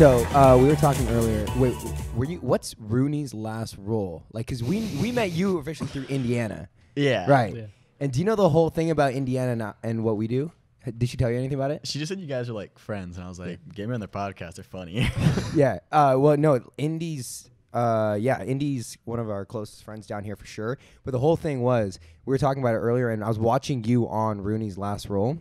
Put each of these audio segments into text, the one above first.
So uh, we were talking earlier. Wait, were you? What's Rooney's Last Roll? Like, cause we we met you officially through Indiana, Yeah. right? Yeah. And do you know the whole thing about Indiana and, and what we do? Did she tell you anything about it? She just said you guys are like friends, and I was like, get me on their podcast. They're funny. yeah. Uh, well, no, Indy's. Uh, yeah, Indy's one of our closest friends down here for sure. But the whole thing was we were talking about it earlier, and I was watching you on Rooney's Last Roll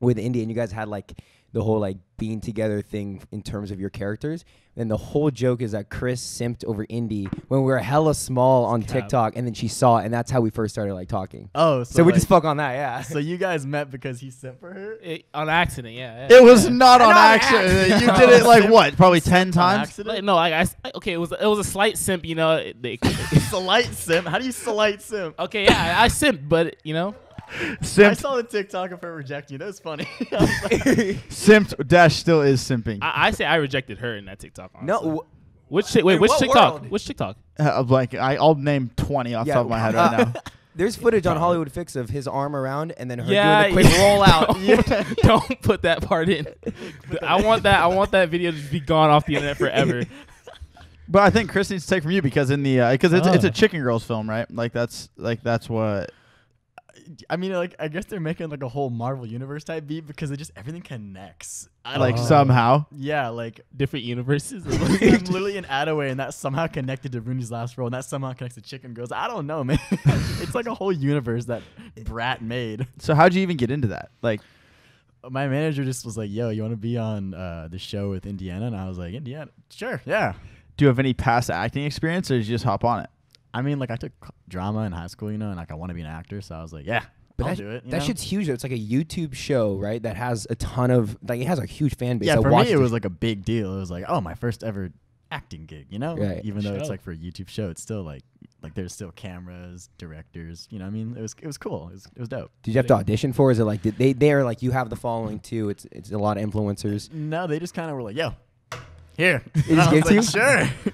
with Indy, and you guys had like the whole like being together thing in terms of your characters. And the whole joke is that Chris simped over Indy when we were hella small on Cap. TikTok, and then she saw it, and that's how we first started like talking. oh, So, we like- just fuck on that, yeah. So you guys met because he sent for her. It- on accident, yeah. yeah. It was not on Not accident. You did it like what? Probably ten times. Like, no, like I s- okay, it was it was a slight simp, you know. it- They, Slight simp. How do you slight simp? okay, yeah, I, I simped, but you know, I saw the TikTok of her rejecting you. That was funny. I was like, simped dash still is simping. I, I say I rejected her in that TikTok. no, honestly. w- which ti- wait, which TikTok? world? Which TikTok? Uh, like I, I'll name twenty off the Yeah, top of my head uh, right now. there's footage on Hollywood Fix of his arm around and then her Yeah, doing the quick yeah. roll out. Don't, don't put that part in. I want that. I want that video to be gone off the internet forever. But I think Chris needs to take from you because in the because it's it's a Oh. Chicken Girls film, right? Like that's like that's what. I mean, like, I guess they're making like a whole Marvel Universe type beat because it just everything connects. I Like don't- somehow. yeah, like Different universes. I'm literally in Attaway, and that somehow connected to Rooney's Last Roll, and that somehow connects to Chicken Girls. I don't know, man. it's like a whole universe that Brat made. So how'd you even get into that? Like, My manager just was like, "Yo, you want to be on uh, the show with Indiana?" And I was like, "Indiana, sure, yeah." do you have any past acting experience, or did you just hop on it? I mean, like I took drama in high school, you know, and like I want to be an actor, so I was like, "Yeah, But I'll that, do it." that know? shit's huge. though. It's like a YouTube show, right? That has a ton of like it has a huge fan base. yeah. that For me, watches it was like a big deal. It was like, oh, my first ever acting gig, you know. Right. Even though it's like for a YouTube show, it's still like like there's still cameras, directors. You know, what I mean, it was it was cool. It was it was dope. Did you have to audition for? Is it like did they they're like you have the following too? It's it's a lot of influencers. No, they just kind of were like, "Yo, here." just And I gave was it to like, you? Sure.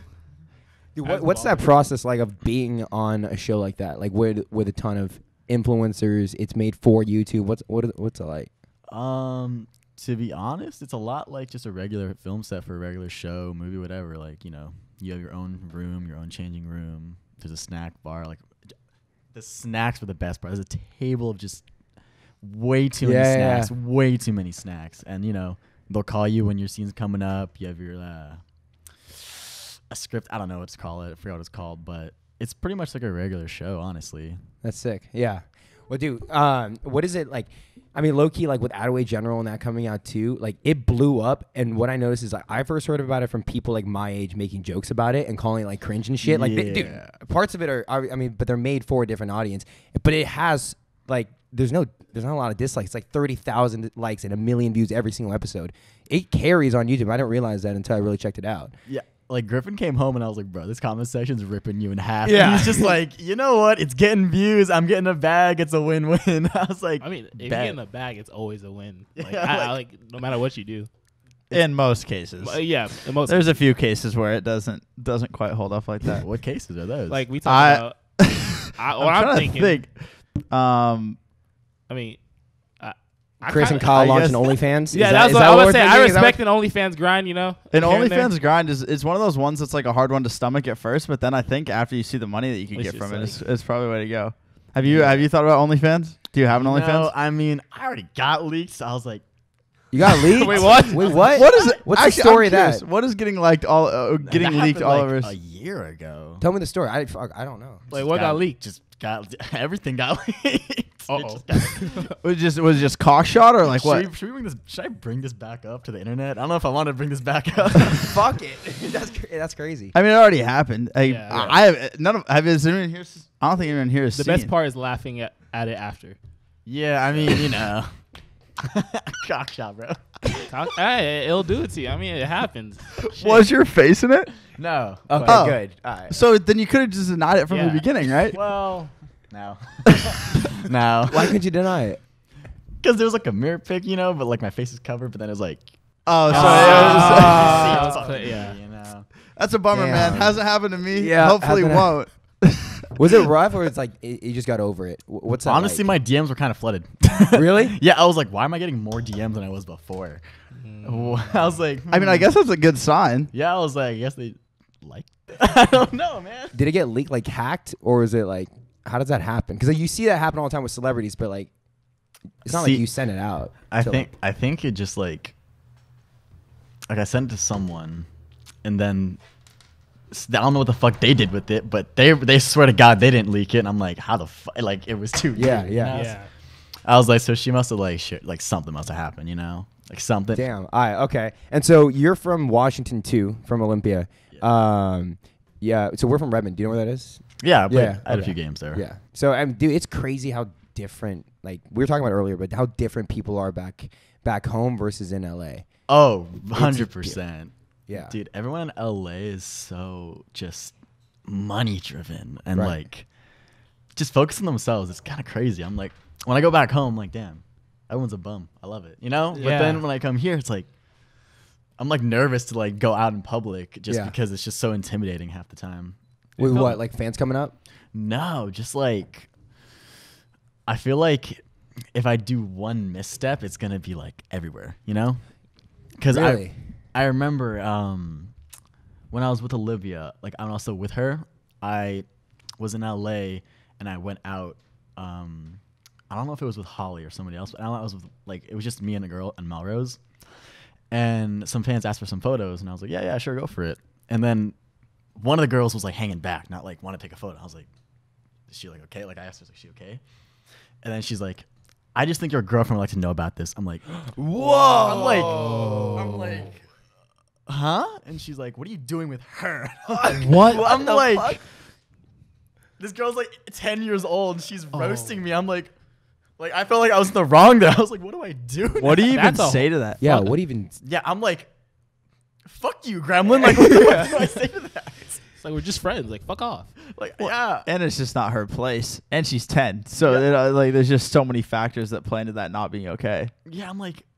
Dude, what, what's that process like of being on a show like that? Like with with a ton of influencers, it's made for YouTube. What's what is- what's it like? Um, to be honest, it's a lot like just a regular film set for a regular show, movie, whatever. Like you know, you have your own room, your own changing room. There's a snack bar. Like the snacks were the best part. There's a table of just way too Yeah, many yeah, snacks, way too many snacks, and you know they'll call you when your scene's coming up. You have your uh, a script. I don't know what to call it. I forgot what it's called, but it's pretty much like a regular show, honestly. That's sick. Yeah. Well, dude, um, what is it like? I mean, low key, like with Attaway General and that coming out too, like it blew up. And what I noticed is like I first heard about it from people like my age making jokes about it and calling it like cringe and shit. Like, they- dude, parts of it are, are, I mean, but they're made for a different audience. But it has like, there's no, there's not a lot of dislikes. It's like thirty thousand likes and a million views every single episode. It carries on YouTube. I didn't realize that until I really checked it out. Yeah. Like Griffin came home and I was like, bro, this comment section's ripping you in half. Yeah. And he's just like, you know what? It's getting views. I'm getting a bag. It's a win-win. I was like, I mean, if you bet. get in the bag, it's always a win. Like, Yeah, I, I, like- like no matter what you do. In most cases, But, yeah, the most there's a few cases where it doesn't doesn't quite hold off like that. what cases are those? like we talk I- about. I, what I'm, trying to thinking. think. Um, I mean, I, I Chris and kinda- Kyle I launching guess- OnlyFans. Yeah, Is that- that's is what I was saying. I thinking? Is that what- respect an OnlyFans grind. You know, an here and there. OnlyFans grind is is one of those ones that's like a hard one to stomach at first, but then I think after you see the money that you can get from it, it's, it's probably the way to go. Have you have you thought about OnlyFans? Do you have an no, OnlyFans? I mean, I already got leaked. So I was like, You got leaked? Wait, what? Wait, what? What is it? What's Actually, the story I'm of that? What is getting liked all uh, getting that leaked happened, all like, over? a year ago. Tell me the story. I, fuck, I don't know. Like Just what got leaked? Just got everything got leaked. It Uh-oh. just Was it just was it just cock shot or like should, what? We, should we bring this? Should I bring this back up to the internet? I don't know if I want to bring this back up. Fuck it. that's cra- that's crazy. I mean, it already happened. I, Yeah. I, I have none of. Have is anyone here? s- I don't think anyone here has The seen. best part is laughing at, at it after. yeah, I mean, you know, cock shot, bro. Talk, hey, it'll do it to you. I mean, it happens. Was your face in it? No. Okay, Oh. good. All right. So then you could have just denied it from the beginning, right? Well, no. no. Why couldn't you deny it? Because there was like a mirror pic, you know, but like my face is covered, but then it was like. Oh, so it was- Ah. See, yeah. You know. that's a bummer, man. Damn. Hasn't happened to me. Yeah, hopefully won't. Was it rough or it's like it, you just got over it? What's that Honestly, like? my DMs were kind of flooded. Really? yeah, I was like, why am I getting more DMs than I was before? I was like, I mean, I hmm. guess that's a good sign. Yeah, I was like, I guess they like. I don't know, man. Did it get leaked, like hacked, or is it like how does that happen? Because you see that happen all the time with celebrities, but like it's not See, like you send it out. I think like- I think it just like like I sent it to someone, and then s- I don't know what the fuck they did with it, but they they swear to God they didn't leak it, and I'm like, how the fuck? Like it was too. Yeah, good, you yeah. know? Yeah. I was like, so she must have like shit, like something must have happened, you know, like something. Damn. All right. Okay. And so you're from Washington too, from Olympia. Um, yeah. So we're from Redmond. Do you know where that is? Yeah, I, played, Yeah, I had a few games there. Yeah. So um, dude, it's crazy how different. Like we were talking about earlier, but how different people are back back home versus in LA. Oh, 100 percent. Yeah. Dude, everyone in LA is so just money driven and Right. like just focus on themselves. It's kind of crazy. I'm like, when I go back home, I'm like, damn, everyone's a bum. I love it, you know. But then when I come here, it's like, I'm like nervous to like go out in public just Yeah. because it's just so intimidating half the time. With what? Like fans coming up? No, just like I feel like if I do one misstep, it's gonna be like everywhere, you know? Because Really? I I remember um, when I was with Olivia, like I'm also with her. I was in LA and I went out. Um, I don't know if it was with Holly or somebody else, but I don't know, was with like it was just me and a girl and Melrose. And some fans asked for some photos, and I was like, yeah, yeah, sure, go for it. And then one of the girls was like hanging back, not like want to take a photo. I was like, is she like okay? Like I asked her, is like, she okay? And then she's like, I just think your girlfriend would like to know about this. I'm like, Whoa! I'm like, I'm like, huh? And she's like, what are you doing with her? What? I'm like, this girl's like 10 years old. And she's roasting me. I'm like, like I felt like I was in the wrong there. I was like, what do I do? What do you even That's say to that? Yeah. Fuck. What even? Yeah, I'm like, fuck you, Gremlin. Like, what, what do I say to that? It's like we're just friends. Like fuck off. Like, yeah. And it's just not her place. And she's 10. So, it, uh, like, there's just so many factors that play into that not being okay. Yeah, I'm like, well,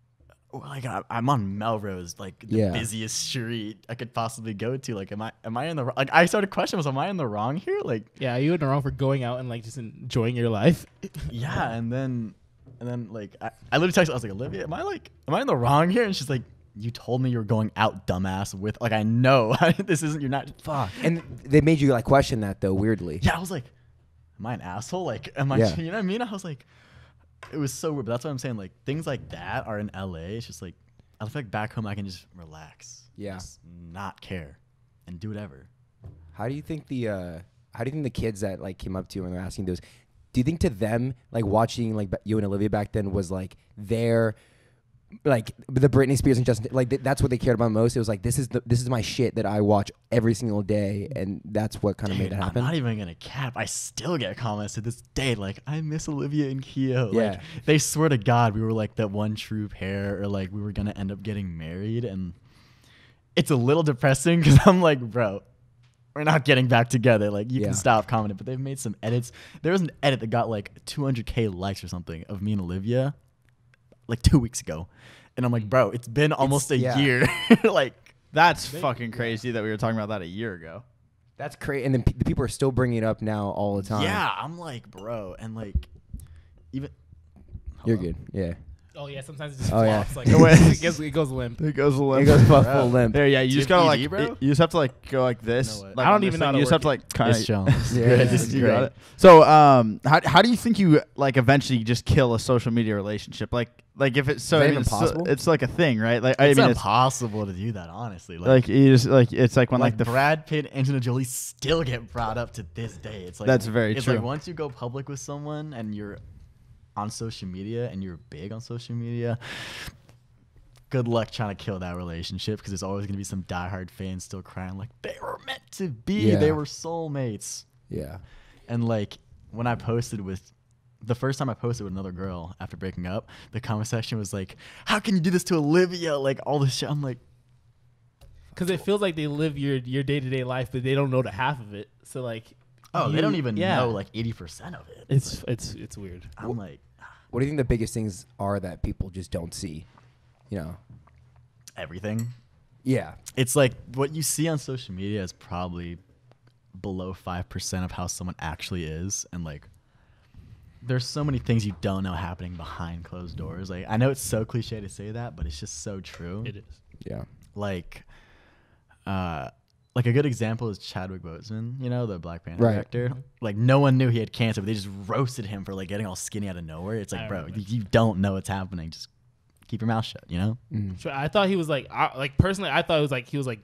like I- I'm on Melrose, like the Yeah. busiest street I could possibly go to. Like, am I am I in the wr- like? I started questioning, was am I in the wrong here? Like, Yeah, you in the wrong for going out and like just enjoying your life. yeah, and then and then like I, I literally texted, I was like, Olivia, am I like, am I in the wrong here? And she's like, you told me you were going out, dumbass. With like, I know this isn't. You're not. Fuck. And they made you like question that though. Weirdly. Yeah, I was like, am I an asshole? Like, am I? Yeah. You know what I mean? I was like, it was so weird. But that's what I'm saying. Like things like that are in LA. It's just like I feel like back home I can just relax. Yeah. Just not care and do whatever. How do you think the uh how do you think the kids that like came up to you when they're asking those do you think to them like watching like you and Olivia back then was like their like the Britney Spears and Justin like th- that's what they cared about most it was like this is the this is my shit that I watch every single day and that's what kind of made it I'm happen not even gonna cap. I still get comments to this day like I miss Olivia and Kio. Yeah. Like they swear to God we were like that one true pair, or like we were gonna end up getting married, and it's a little depressing because I'm like, bro, we're not getting back together. Like you Yeah. can stop commenting, but they've made some edits. There was an edit that got like 200k likes or something of me and Olivia, like two weeks ago, and I'm like, mm. bro, it's been almost a yeah. year. like That's fucking crazy that we were talking about that a year ago. that's crazy and then pe- the people are still bringing it up now all the time Yeah, I'm like, bro, and like, even. you're Hello? good yeah Oh yeah, sometimes it just Oh, yeah. Like it goes, it goes limp. It goes limp. it goes full, Bro. limp There, yeah. You just gotta ED, like, bro? it- you just have to like go like this. know what? like, I don't even know how to You just have to like kind of. chilling. This is Yeah, good. yeah, This is You great. got it. So, um, how, how do you think you like eventually just kill a social media relationship? Like, like if it's so, that I mean, even it's, so- possible? it's like a thing, right? Like, It's I mean, it's impossible to do that, honestly. Like, like you just like it's like when like, like, the Brad Pitt, and Angelina Jolie still get brought up to this day. It's like That's very it's true. like once you go public with someone and you're on social media and you're big on social media. Good luck trying to kill that relationship because there's always gonna be some diehard fans still crying like they were meant to be. Yeah. They were soulmates. yeah And like when I posted with the first time I posted with another girl after breaking up, the comment section was like, "How can you do this to Olivia?" Like all this shit. I'm like, Because it feels like they live your your day to day life, but they don't know the half of it. So like, "Oh, they don't even yeah. know like 80 percent of it." It's it's it's weird. I'm like, what do you think the biggest things are that people just don't see you know everything. yeah It's like what you see on social media is probably below five percent of how someone actually is, and like there's so many things you don't know happening behind closed doors. Like I know it's so cliche to say that, but it's just so true. It is. Yeah. Like, uh, like a good example is Chadwick Boseman, you know, the Black Panther Right. actor. Like no one knew he had cancer, but they just roasted him for like getting all skinny out of nowhere. It's like, I bro, remember. you, you don't know what's happening. Just keep your mouth shut, you know? Mm. Sure, I thought he was like, I, like personally, I thought it was like he was like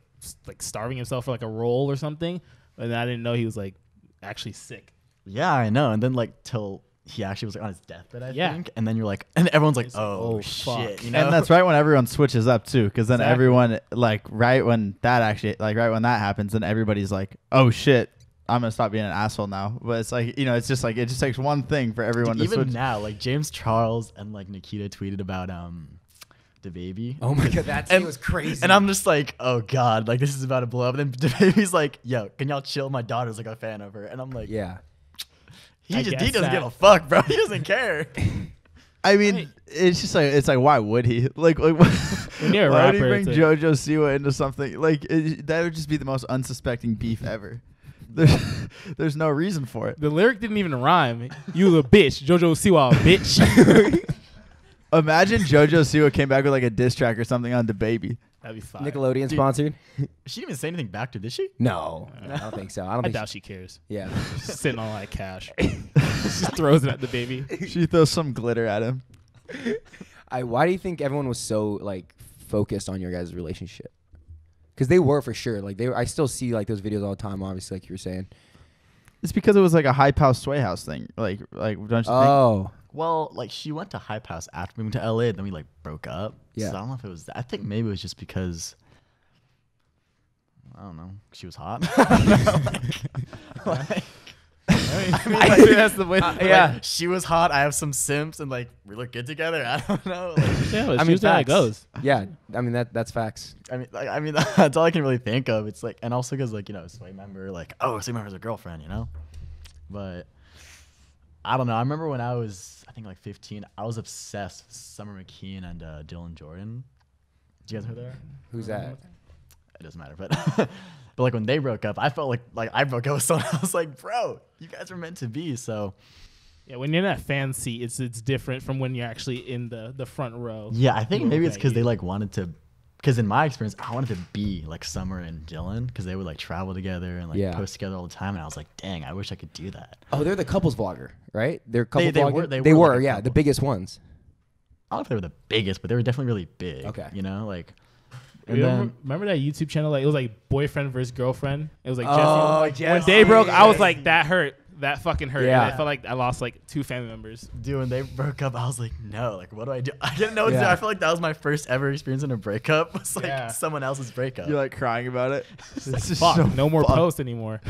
like starving himself for like a role or something, and I didn't know he was like actually sick. Yeah, I know. And then like till he actually was like on his deathbed, I Yeah. think. And then you're like, and everyone's like, It's like, oh, oh, fuck. shit, you know? And that's right when everyone switches up too, because then Exactly. everyone like right when that actually like right when that happens, then everybody's like, "Oh shit, I'm gonna stop being an asshole now." But it's like you know, it's just like it just takes one thing for everyone Dude, to even switch. now, like James Charles and like Nikita tweeted about um DaBaby. Oh my god, that And- scene was crazy. And I'm just like, oh god, like this is about to blow up. And then DaBaby's like, yo, can y'all chill? My daughter's like a fan of her. And I'm like, yeah. He I just he doesn't give a fuck, bro. He doesn't care. I mean, Right. it's just like it's like why would he like like When you're a why would he bring JoJo Siwa into something like it, that would just be the most unsuspecting beef ever. There's there's no reason for it. The lyric didn't even rhyme. You a bitch, JoJo Siwa, bitch. Imagine JoJo Siwa came back with like a diss track or something on DaBaby. That'd be fine. Nickelodeon Dude. sponsored? she didn't even say anything back to, her, did she? No, uh, I don't think so. I don't I think. doubt she cares. yeah. She's sitting on like cash. Just throws it at DaBaby. She throws some glitter at him. I. Why do you think everyone was so like focused on your guys' relationship? Because they were for sure. Like they, were, I still see like those videos all the time. Obviously, like you were saying. It's because it was like a hype house sway house thing. Like like don't you think? Oh, Well, like she went to Hype House after moving to LA, and then we like broke up. Yeah. So I don't know if it was. I think maybe it was just because. I don't know. She was hot. like, I mean, I think that's the way. like, yeah. she was hot. I have some simps, and like we look good together. I don't know. Like, yeah, I I mean, mean, how it goes. yeah. I mean that that's facts. I mean, like, I mean, that's all I can really think of. It's like, and also because like you know, Sway member, like, oh, Sway member's a girlfriend, you know. But I don't know. I remember when I was, I think like 15, I was obsessed with Summer McKeen and uh, Dylan Jordan. Did you guys know who they are? Who's that? It doesn't matter, but but like when they broke up, I felt like like I broke up with someone. I was like, bro, you guys were meant to be. So Yeah, when you're in that fan seat, it's it's different from when you're actually in the the front row. yeah, I think maybe it's because they like wanted to. Because in my experience, I wanted to be like Summer and Dylan because they would like travel together and like Yeah. post together all the time, and I was like, dang, I wish I could do that. Oh, they're the couples vlogger, right? They're couple They- they vlogging? were- they They were were, like a yeah, the biggest ones. I don't know if they were the biggest, but they were definitely really big. Okay. You know, like. And You then, remember, remember that YouTube channel? Like it was like boyfriend versus girlfriend. It was like Oh, Jesse. Jesse. When they broke, I was like, that hurt. That fucking hurt. Yeah. And I felt like I lost like two family members. dude, when they broke up, I was like, no, like, what do I do? I didn't know what to do. Yeah. I feel like that was my first ever experience in a breakup. Was like Yeah. someone else's breakup. You're like crying about it. It's like, fuck, so no more fucked. posts anymore.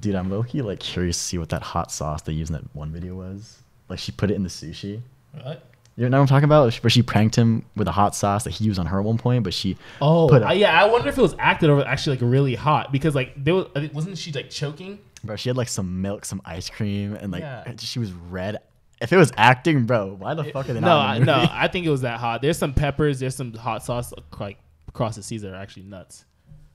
Dude, I'm low key like curious to see what that hot sauce they used in that one video was. Like, she put it in the sushi. What? You know what I'm talking about? Where she pranked him with a hot sauce that he used on her at one point, but she Oh, Put it- I- yeah. I wonder if it was acted or actually like really hot because like there was wasn't she like choking? Bro, she had like some milk, some ice cream, and like Yeah. she was red. If it was acting, bro, why the fuck are they No, not? I, the no. I think it was that hot. There's some peppers. There's some hot sauce like across the seas that are actually nuts.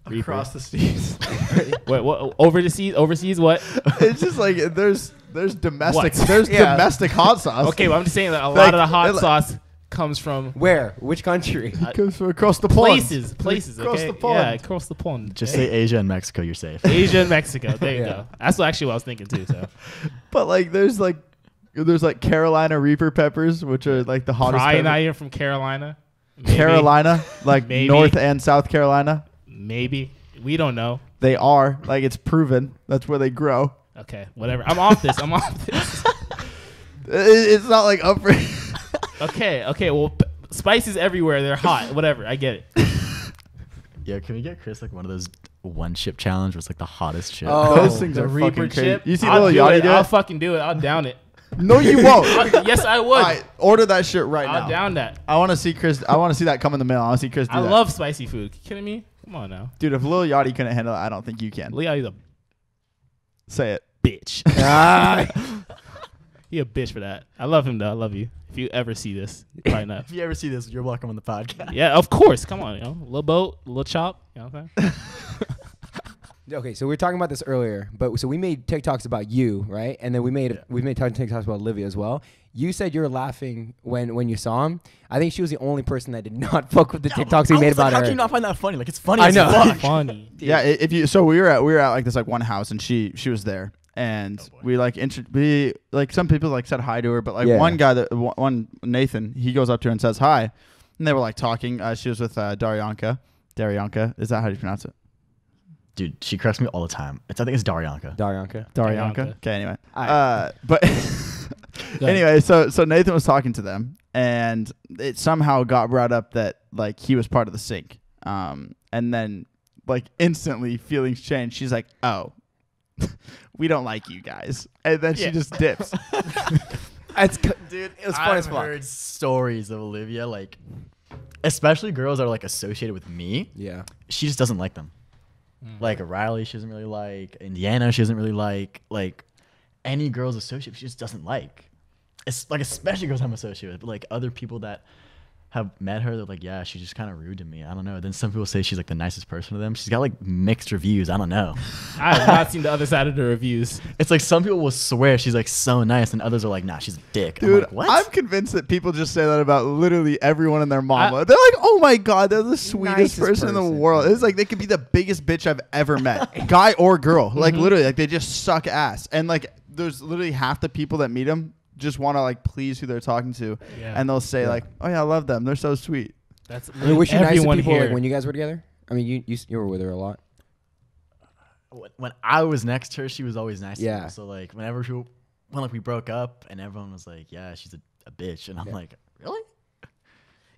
Across the seas. Wait, what? Over the seas? Overseas? What? it's just like there's there's domestic What? there's Yeah. domestic hot sauce. Okay, well, I'm just saying that a Like, lot of the hot like- sauce comes from Where? Which country? It uh, comes from across the pond. places. Places. Across okay? the pond. Yeah, across the pond. Just say Asia and Mexico, you're safe. Asia and Mexico. There you Yeah. go. That's what actually what I was thinking too. So But like there's like there's like Carolina Reaper peppers, which are like the hottest. probably pepper- not even from Carolina. Maybe. Carolina, like Maybe. North and South Carolina. Maybe we don't know. They are like it's proven. That's where they grow. Okay, whatever. I'm off this. I'm off this. It- It's not like up for. Okay, okay. Well, p- spices everywhere. They're hot. Whatever. I get it. Yeah, can we get Chris like one of those one chip challenge where it's like the hottest chip? Oh, Those things the are Reaper fucking crazy. chip. You see I'll Lil do Yachty it. do I'll it? fucking do it. I'll down it. No, you won't. I'll- yes, I would. All right, order that shit right now. I'll now. down that. I want to see Chris. I want to see that come in the mail. I want to see Chris do I that. love spicy food. You kidding me? Come on now. dude. If Lil Yachty couldn't handle it, I don't think you can. Leo, he's a Say it. bitch. ah, he a bitch for that. I love him though. I love you. If you ever see this, probably not. If you ever see this, you're welcome on the podcast. Yeah, of course. Come on, you know, little boat, little chop. You know what I'm saying? Okay, so we were talking about this earlier, but so we made TikToks about you, right? And then we made Yeah. we made tons TikToks about Olivia as well. You said you were laughing when when you saw him. I think she was the only person that did not fuck with the TikToks we made like, about How her. How can you not find that funny? Like it's funny I as know. fuck. Funny. Yeah, if you so we were at we were at like this like one house and she she was there and we like intro- we like some people like said hi to her but like Yeah. one guy that one- one Nathan he goes up to her and says hi and they were like talking uh, she was with uh, Daryanka Daryanka is that how you pronounce it Dude, she corrects me all the time. It's I think it's Daryanka. Daryanka. Daryanka Daryanka. okay anyway uh but anyway so so Nathan was talking to them and it somehow got brought up that like he was part of the sync um and then like instantly feelings changed she's like oh we don't like you guys and then Yeah. she just dips It's c- Dude, it was fun I've as fuck. heard stories of Olivia, like, especially girls that are like associated with me. Yeah. She just doesn't like them. Mm-hmm. Like Riley, she doesn't really like. Indiana, she doesn't really like. Like any girls associated, she just doesn't like. It's like especially girls I'm associated with, but like other people that have met her, they're like, yeah, she's just kind of rude to me. I don't know. Then some people say she's like the nicest person to them. She's got like mixed reviews. I don't know. I have not seen the other side of the reviews. It's like some people will swear she's like so nice, and others are like, nah, she's a dick. I'm Dude, like, what? I'm convinced that people just say that about literally everyone and their mama. I- they're like, "Oh my god, they're the sweetest Nicest person, in the world." It's like they could be the biggest bitch I've ever met, guy or girl. Like mm-hmm. literally, like they just suck ass. And like, there's literally half the people that meet them just want to like please who they're talking to, Yeah. and they'll say Yeah. like, "Oh yeah, I love them. They're so sweet." That's I mean, was she nice to everyone people here. like when you guys were together? I mean, you you, s- you were with her a lot. when- when I was next to her, she was always nice. Yeah. To me. So like whenever she, when like we broke up, and everyone was like, "Yeah, she's a, a bitch," and I'm Yeah. like, "Really?"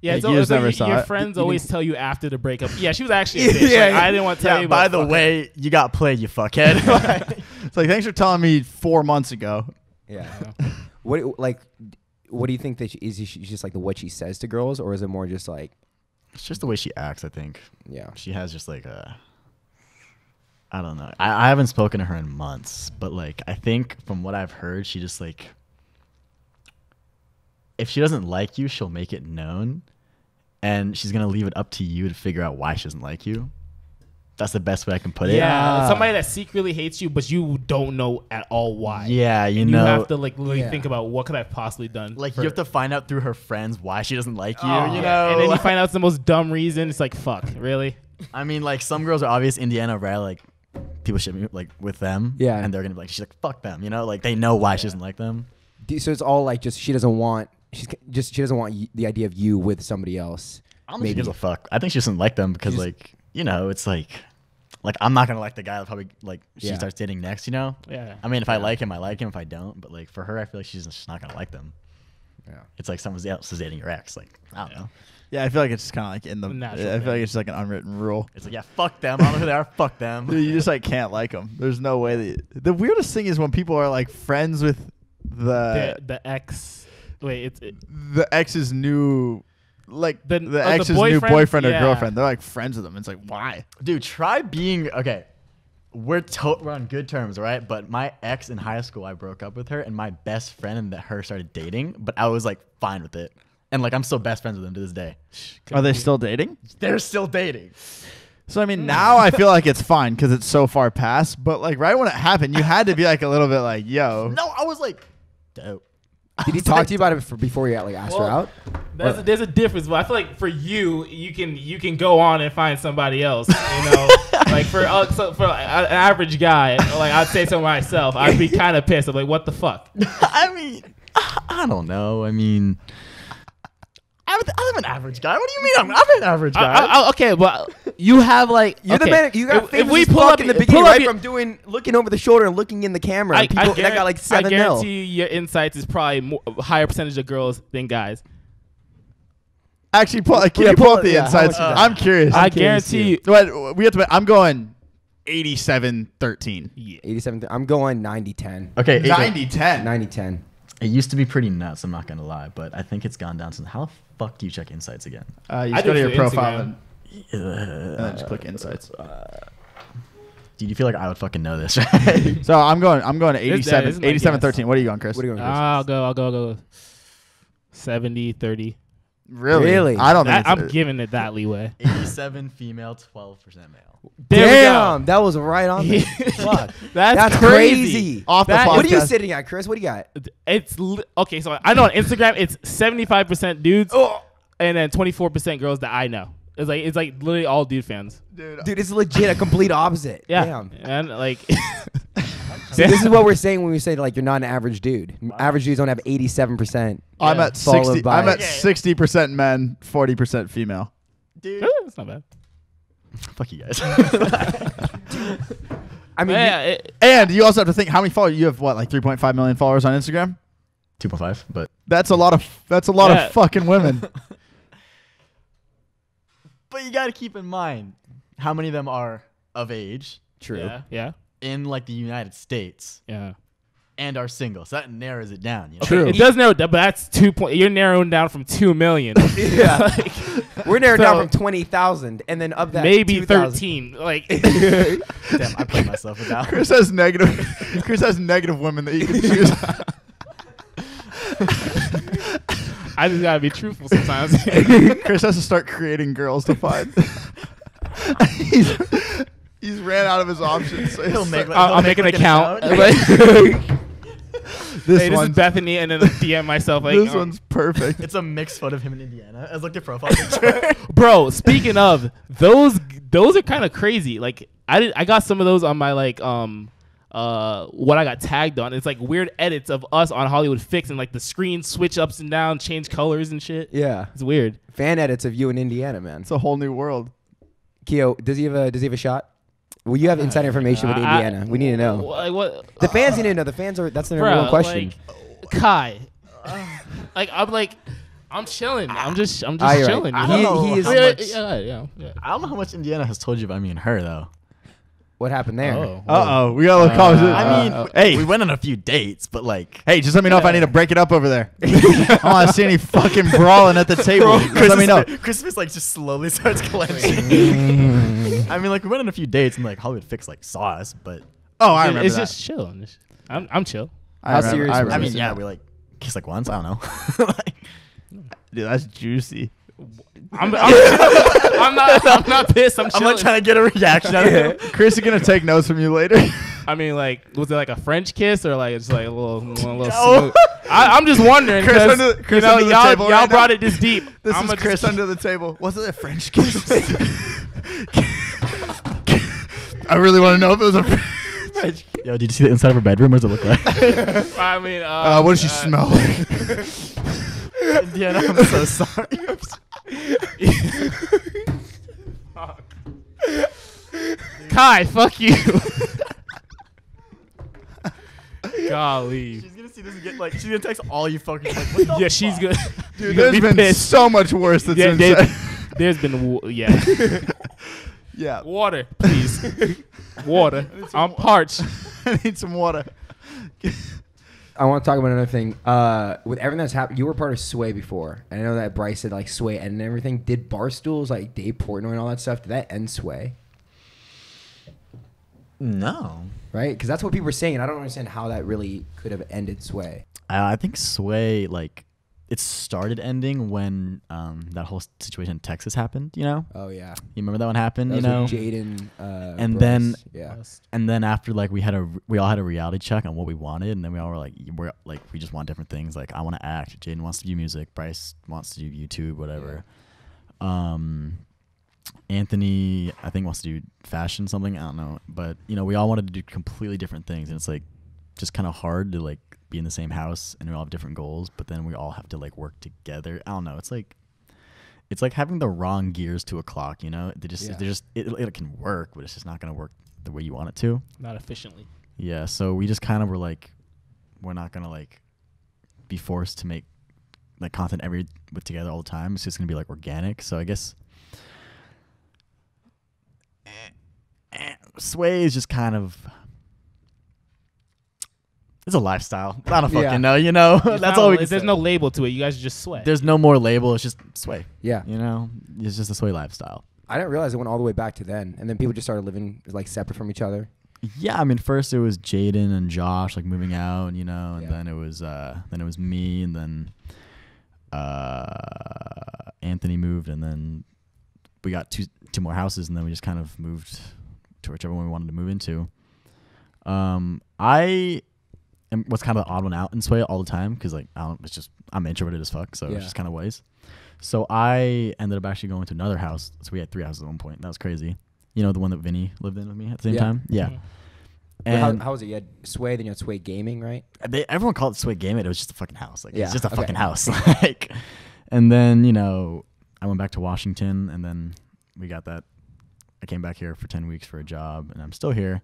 Yeah, Like, it's you always just like never y- saw your it. friends You always tell you after the breakup. Yeah, she was actually a bitch. Yeah, Like, yeah. I didn't want to tell Yeah. you. By the fuck it. way, you got played, you fuckhead. Like, It's like, thanks for telling me four months ago. Yeah. What like? What do you think that she, is? She just like the what she says to girls, or is it more just like it's just the way she acts. I think yeah? she has just like a. I don't know. I, I haven't spoken to her in months, but like I think from what I've heard, she just like. If she doesn't like you, she'll make it known, and she's gonna leave it up to you to figure out why she doesn't like you. That's the best way I can put it. Yeah, somebody that secretly hates you, but you don't know at all why. Yeah, you And you have to like literally Yeah. think about what could I possibly done. like for you have to find out through her friends why she doesn't like you. Oh, you know, and then you find out it's the most dumb reason. It's like fuck, really? I mean, like some girls are obvious. Indiana, right? Like people should be like with them. Yeah. and they're gonna be like, she's like, fuck them. You know, like they know why she doesn't like them. So it's all like just she doesn't want she's just she doesn't want y- the idea of you with somebody else. I don't think she gives a fuck. I think she doesn't like them because She just- like you know, it's like like I'm not gonna like the guy that probably like she Yeah. starts dating next. You know. Yeah. I mean, if I like him, I like him. If I don't, but like for her, I feel like she's just not gonna like them. Yeah. It's like someone else is dating your ex. Like I don't know. Yeah, I feel like it's just kind of like in the. Natural I feel like it's just like an unwritten rule. It's like yeah, fuck them. I don't know who they are. Fuck them. Dude, you just like can't like them. There's no way that. The weirdest thing is when people are like friends with the the the ex. Wait, it's it, the ex's new, like The- the, oh, the ex's new boyfriend? boyfriend or Yeah. girlfriend. They're like friends with them. It's like why? Dude, try being okay. We're to- we're on good terms, right? But my ex in high school, I broke up with her, and my best friend and that her started dating. But I was like fine with it, and like I'm still best friends with them to this day. Are they still dating? They're still dating. So I mean, now I feel like it's fine because it's so far past. But like right when it happened, you had to be like a little bit like, "Yo, No, I was like, dope. Did he talk to you about it for, before you like asked her out? There's a, there's a difference, but I feel like for you, you can you can go on and find somebody else. You know, like for uh, so for like, an average guy, like I'd say so myself, I'd be kind of pissed. I'm like, what the fuck? I mean, I don't know. I mean, I'm, I'm an average guy. What do you mean? I'm, I'm an average guy. I- I- okay, but you have like You're okay, the man. You got if, if we as pull up in the pull beginning, up right? your- From doing looking over the shoulder and looking in the camera. I, people, I that got guarantee- like seven I guarantee you your insights is probably more, higher percentage of girls than guys. actually pull, can Yeah, you pull pull up the yeah, insights? much is that? I'm curious. I curious guarantee you. But we have to. I'm going 87-13. Yeah. 87. I'm going 90 10. okay, it, 90-10. 90 10. it used to be pretty nuts. I'm not gonna lie, but I think it's gone down. Since how the fuck do you check insights again? Uh, you I just go to it your through profile Instagram. and, and then just click insights. Dude, you feel like I would fucking know this, right? So I'm going. I'm going to that 87, is my 87 guess. 13. What are you going, Chris? What are you going? Chris? I'll go. I'll go. I'll go. 70, 30. Really? Really? I don't think it's I'm giving it that leeway. 87 female, 12% male. There. Damn, that was right on. there. Fuck. That's, That's crazy. crazy. off the That- podcast. What are you sitting at, Chris? What do you got? It's li- okay. So I know on Instagram it's 75% dudes Oh, and then 24% girls that I know. It's like it's like literally all dude fans. Dude, dude, it's legit a complete opposite. Yeah, Damn. and like See, this is what we're saying when we say like you're not an average dude. Average dudes don't have 87 percent. I'm at 60. I'm at 60 percent men, forty percent female. Dude. eh, it's not bad. Fuck you guys. I mean, yeah, it, And you also have to think how many followers you have. What like 3.5 million followers on Instagram? 2.5, but That's a lot of. That's a lot Yeah. of fucking women. but you got to keep in mind how many of them are of age true. yeah, yeah, in like the United States yeah. And are single. So that narrows it down. You know? True. It does narrow down, but that's two point. You're narrowing down from two million. Yeah. Like, We're narrowed down from 20,000 and then up that maybe 2,000. thirteen. Like Damn, I played myself with that. Chris has negative. Chris has negative women that you can choose. I just gotta be truthful sometimes. Chris has to start creating girls to find. he's, he's ran out of his options. So He'll he's make, like, I'll, he'll I'll make, make, an like, account. account. Like, this hey, this is Bethany, and then DM myself like, this um, one's perfect. It's a mixed photo of him in Indiana as like the profile picture. bro. Speaking of those, those are kind of crazy. Like I did, I got some of those on my like um uh what I got tagged on. It's like weird edits of us on Hollywood Fix and like the screen switch ups and down, change colors and shit. Yeah. It's weird. Fan edits of you in Indiana, man. It's a whole new world. Kio, does he have a does he have a shot? Well, you have inside information with Uh, I- Indiana. we need to know. Like what? The fans need to know. The fans are that's the number Bruh, one question. Like, Kai. like I'm like I'm chilling. I'm just I'm just Ah, you're right. chilling. I you don't He- know? know he is- how yeah, much- yeah, yeah, yeah. I don't know how much Indiana has told you about me and her though. What happened there? Oh, Uh oh, we got a little conversation. I mean, uh, hey, we went on a few dates, but like, hey, just let me know if I need to break it up over there. I don't want to see any fucking brawling at the table. Just let me know. Christmas like just slowly starts clenching. I mean, like we went on a few dates and like Hollywood Fix like saw us, but Oh, I It- remember it's that. just chill. I'm, just- I'm, I'm chill. I How remember- serious I was I remember. mean, yeah, we like kissed like once. I don't know. like, Dude, that's juicy. I'm, I'm, I'm not. I'm not pissed. I'm I'm chilling. like trying to get a reaction out of him. Chris is gonna take notes from you later. I mean, like, was it like a French kiss or like it's like a little, a little No. smooth? I, I'm just wondering Chris 'cause, under- Chris you know, under the y'all, table y'all right brought now. it this deep. This I'ma is Chris just, under the table. Was it a French kiss? I really want to know if it was a French. Yo, did you see the inside of her bedroom? What does it look like? I mean, uh, Uh, what does she smell like? Indiana, I'm so sorry. Kai, fuck you. Golly. She's gonna see this and get like she's gonna text all you fuckers. Like, what the Yeah, she's fuck? good. Dude, You're there's gonna been pissed. so much worse that's Yeah, been there, said. there's been wa- yeah. yeah. Water, please. Water. I'm parched. I need some water. I want to talk about another thing. Uh, with everything that's happened, you were part of Sway before, and I know that Bryce said like Sway and everything. Did Barstools like Dave Portnoy and all that stuff? Did that end Sway? No. Right? Because that's what people were saying, and I don't understand how that really could have ended Sway. I, I think Sway like it started ending when um that whole situation in Texas happened. You know, Oh yeah, you remember that one happened. that you was know, Jaden. Uh, And then- yeah, and then after like we had a we all had a reality check on what we wanted, and then we all were like we're like we just want different things. Like I want to act. Jaden wants to do music. Bryce wants to do YouTube. Whatever. Um, Anthony I think wants to do fashion something. I don't know, but you know we all wanted to do completely different things, and it's like just kind of hard to like be in the same house and we all have different goals, but then we all have to like work together. I don't know. It's like it's like having the wrong gears to a clock. You know, they just Yeah. they just it, it can work, but it's just not gonna work the way you want it to. Not efficiently. Yeah, so we just kind of were like, we're not gonna like be forced to make like content every with together all the time. It's just gonna be like organic. So I guess eh, eh, Sway is just kind of it's a lifestyle. I don't fucking Yeah. know. You know, that's not- all we can There's say. no label to it. You guys just sweat. There's no more label. It's just Sway. yeah. You know, it's just a Sway lifestyle. I didn't realize it went all the way back to then, and then people just started living like separate from each other. Yeah, I mean, first it was Jaden and Josh like moving out, you know, and Yeah. then it was uh, then it was me, and then uh, Anthony moved, and then we got two two more houses, and then we just kind of moved to whichever one we wanted to move into. Um, I am was kind of the odd one out in Sway all the time because like I don't, it's just I'm introverted as fuck, so Yeah. it's just kind of ways. So I ended up actually going to another house. So we had three houses at one point. That was crazy. You know the one that Vinny lived in with me at the same Yeah. time. Yeah. Mhm. Wait, how, And how was it? You had Sway, then you had Sway Gaming, right? they, everyone called it Sway Gaming. It was just a fucking house. Like Yeah, it's just a okay. fucking house. like, and then you know I went back to Washington, and then we got that. I came back here for ten weeks for a job, and I'm still here.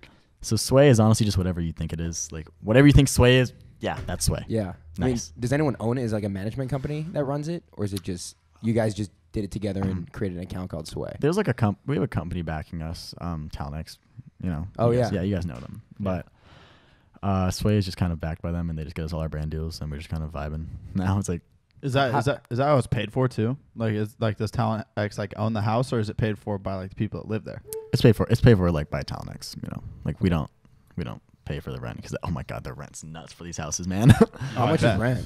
So Sway is honestly just whatever you think it is. Like whatever you think Sway is, yeah, that's Sway. Yeah. I mean, Nice. does anyone own it? Is it like a management company that runs it, or is it just you guys just did it together and created an account called Sway? There's like a comp. We have a company backing us, um, TalentX. You know. Oh, you guys- yeah. yeah. You guys know them, but. Uh, Sway is just kind of backed by them, and they just get us all our brand deals, and we're just kind of vibing. Now it's like Is that How- is that is that how it's paid for too? Like is like does Talent X like own the house or is it paid for by like the people that live there? It's paid for. It's paid for like by TalentX. You know, like we don't we don't pay for the rent because oh my god, the rent's nuts for these houses, man. How much is rent?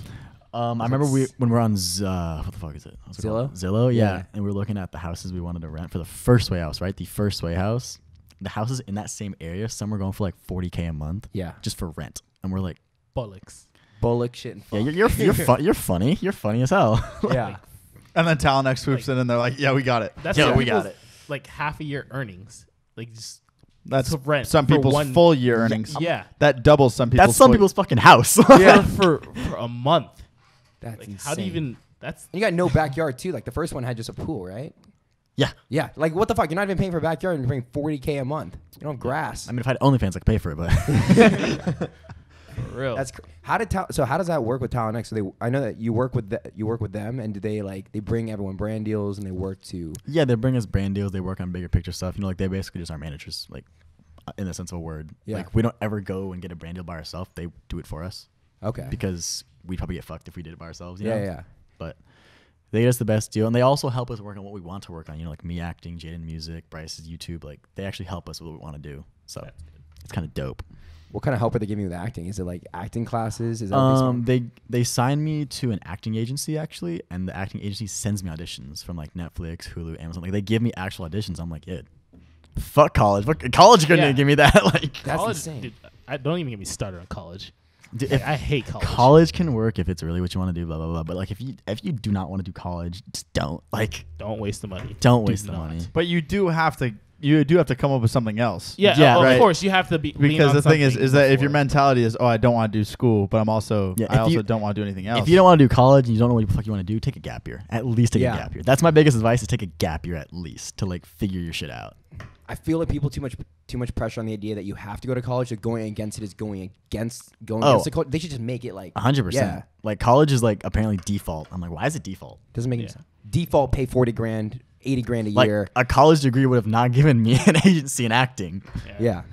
um, I remember we when we we're on Z- uh, what the fuck is it? What's it? Zillow? Zillow, yeah. Yeah. And we were looking at the houses we wanted to rent for the first way house, right? The first way house. The houses in that same area, some were going for like 40k a month Yeah. just for rent, and we're like, Bollocks. Bullock shit and yeah, you're you're you're, fun, you're funny, you're funny as hell. yeah. And then Talent X swoops Like- in and they're like, yeah, we got it. That's Yo, some we got people's, it. Like half a year earnings. Like just That's to rent some for people's one- full year earnings. yeah. That doubles some people's. That's some full- people's fucking house. Yeah. for, for for a month. That's Like insane. how do you even? That's And you got no backyard too. Like the first one had just a pool, right? yeah. Yeah. Like what the fuck? You're not even paying for a backyard and you're paying 40k a month. You don't have grass. I mean, if I had OnlyFans, I could pay for it, but for real. That's cr- how did Tal- so how does that work with Talent X? So they I know that you work with the, you work with them and do they like they bring everyone brand deals and they work to Yeah, they bring us brand deals. They work on bigger picture stuff. You know, like they basically just our managers, like uh, in the sense of a word. Yeah. Like we don't ever go and get a brand deal by ourselves. They do it for us okay because we'd probably get fucked if we did it by ourselves. You yeah know? yeah But they get us the best deal, and they also help us work on what we want to work on. You know, like me acting, Jaden music, Bryce's YouTube. Like they actually help us with what we want to do. So it's kind of dope. What kind of help are they giving you with acting? Is it like acting classes? Is that Um, they they signed me to an acting agency actually, and the acting agency sends me auditions from like Netflix, Hulu, Amazon. Like they give me actual auditions. I'm like, yeah, fuck college. Fuck college couldn't Yeah. give me that. like, That's college, insane. dude, I don't even get me started on college. dude, Like, if I hate college. college can work if it's really what you want to do, blah blah blah. But like if you if you do not want to do college, just don't. Like, Don't waste the money. don't Do waste the not. money. But you do have to. You do have to come up with something else. Yeah, Yeah, of right. course you have to be lean Because on the thing is, is that if your mentality is, oh, I don't want to do school, but I'm also, Yeah, I also you- don't want to do anything else. If you don't want to do college and you don't know what the fuck you want to do, take a gap year. At least take Yeah. a gap year. That's my biggest advice: is take a gap year at least to like figure your shit out. I feel like people too much too much pressure on the idea that you have to go to college. Like going against it is going against going Oh. against the college. They should just make it like A hundred percent. Yeah, Like college is like apparently default. I'm like, why is it default? doesn't make any sense. Default pay forty grand, eighty grand a Like year. a college degree would have not given me an agency in acting. Yeah.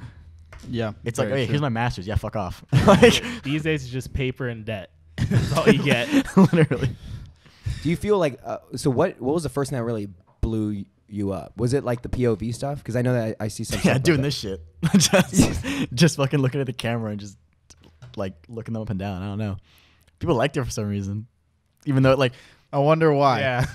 yeah, It's like, very hey, true. here's my master's. Yeah, fuck off. like these days it's just paper and debt. That's all you get. literally. Do you feel like uh, so? What what was the first thing that really blew you up? Was it like the POV stuff? Because I know that I, I see some. Yeah, stuff doing this shit. just, just fucking looking at the camera and just like looking them up and down. I don't know. People liked it for some reason, even though like I wonder why. yeah.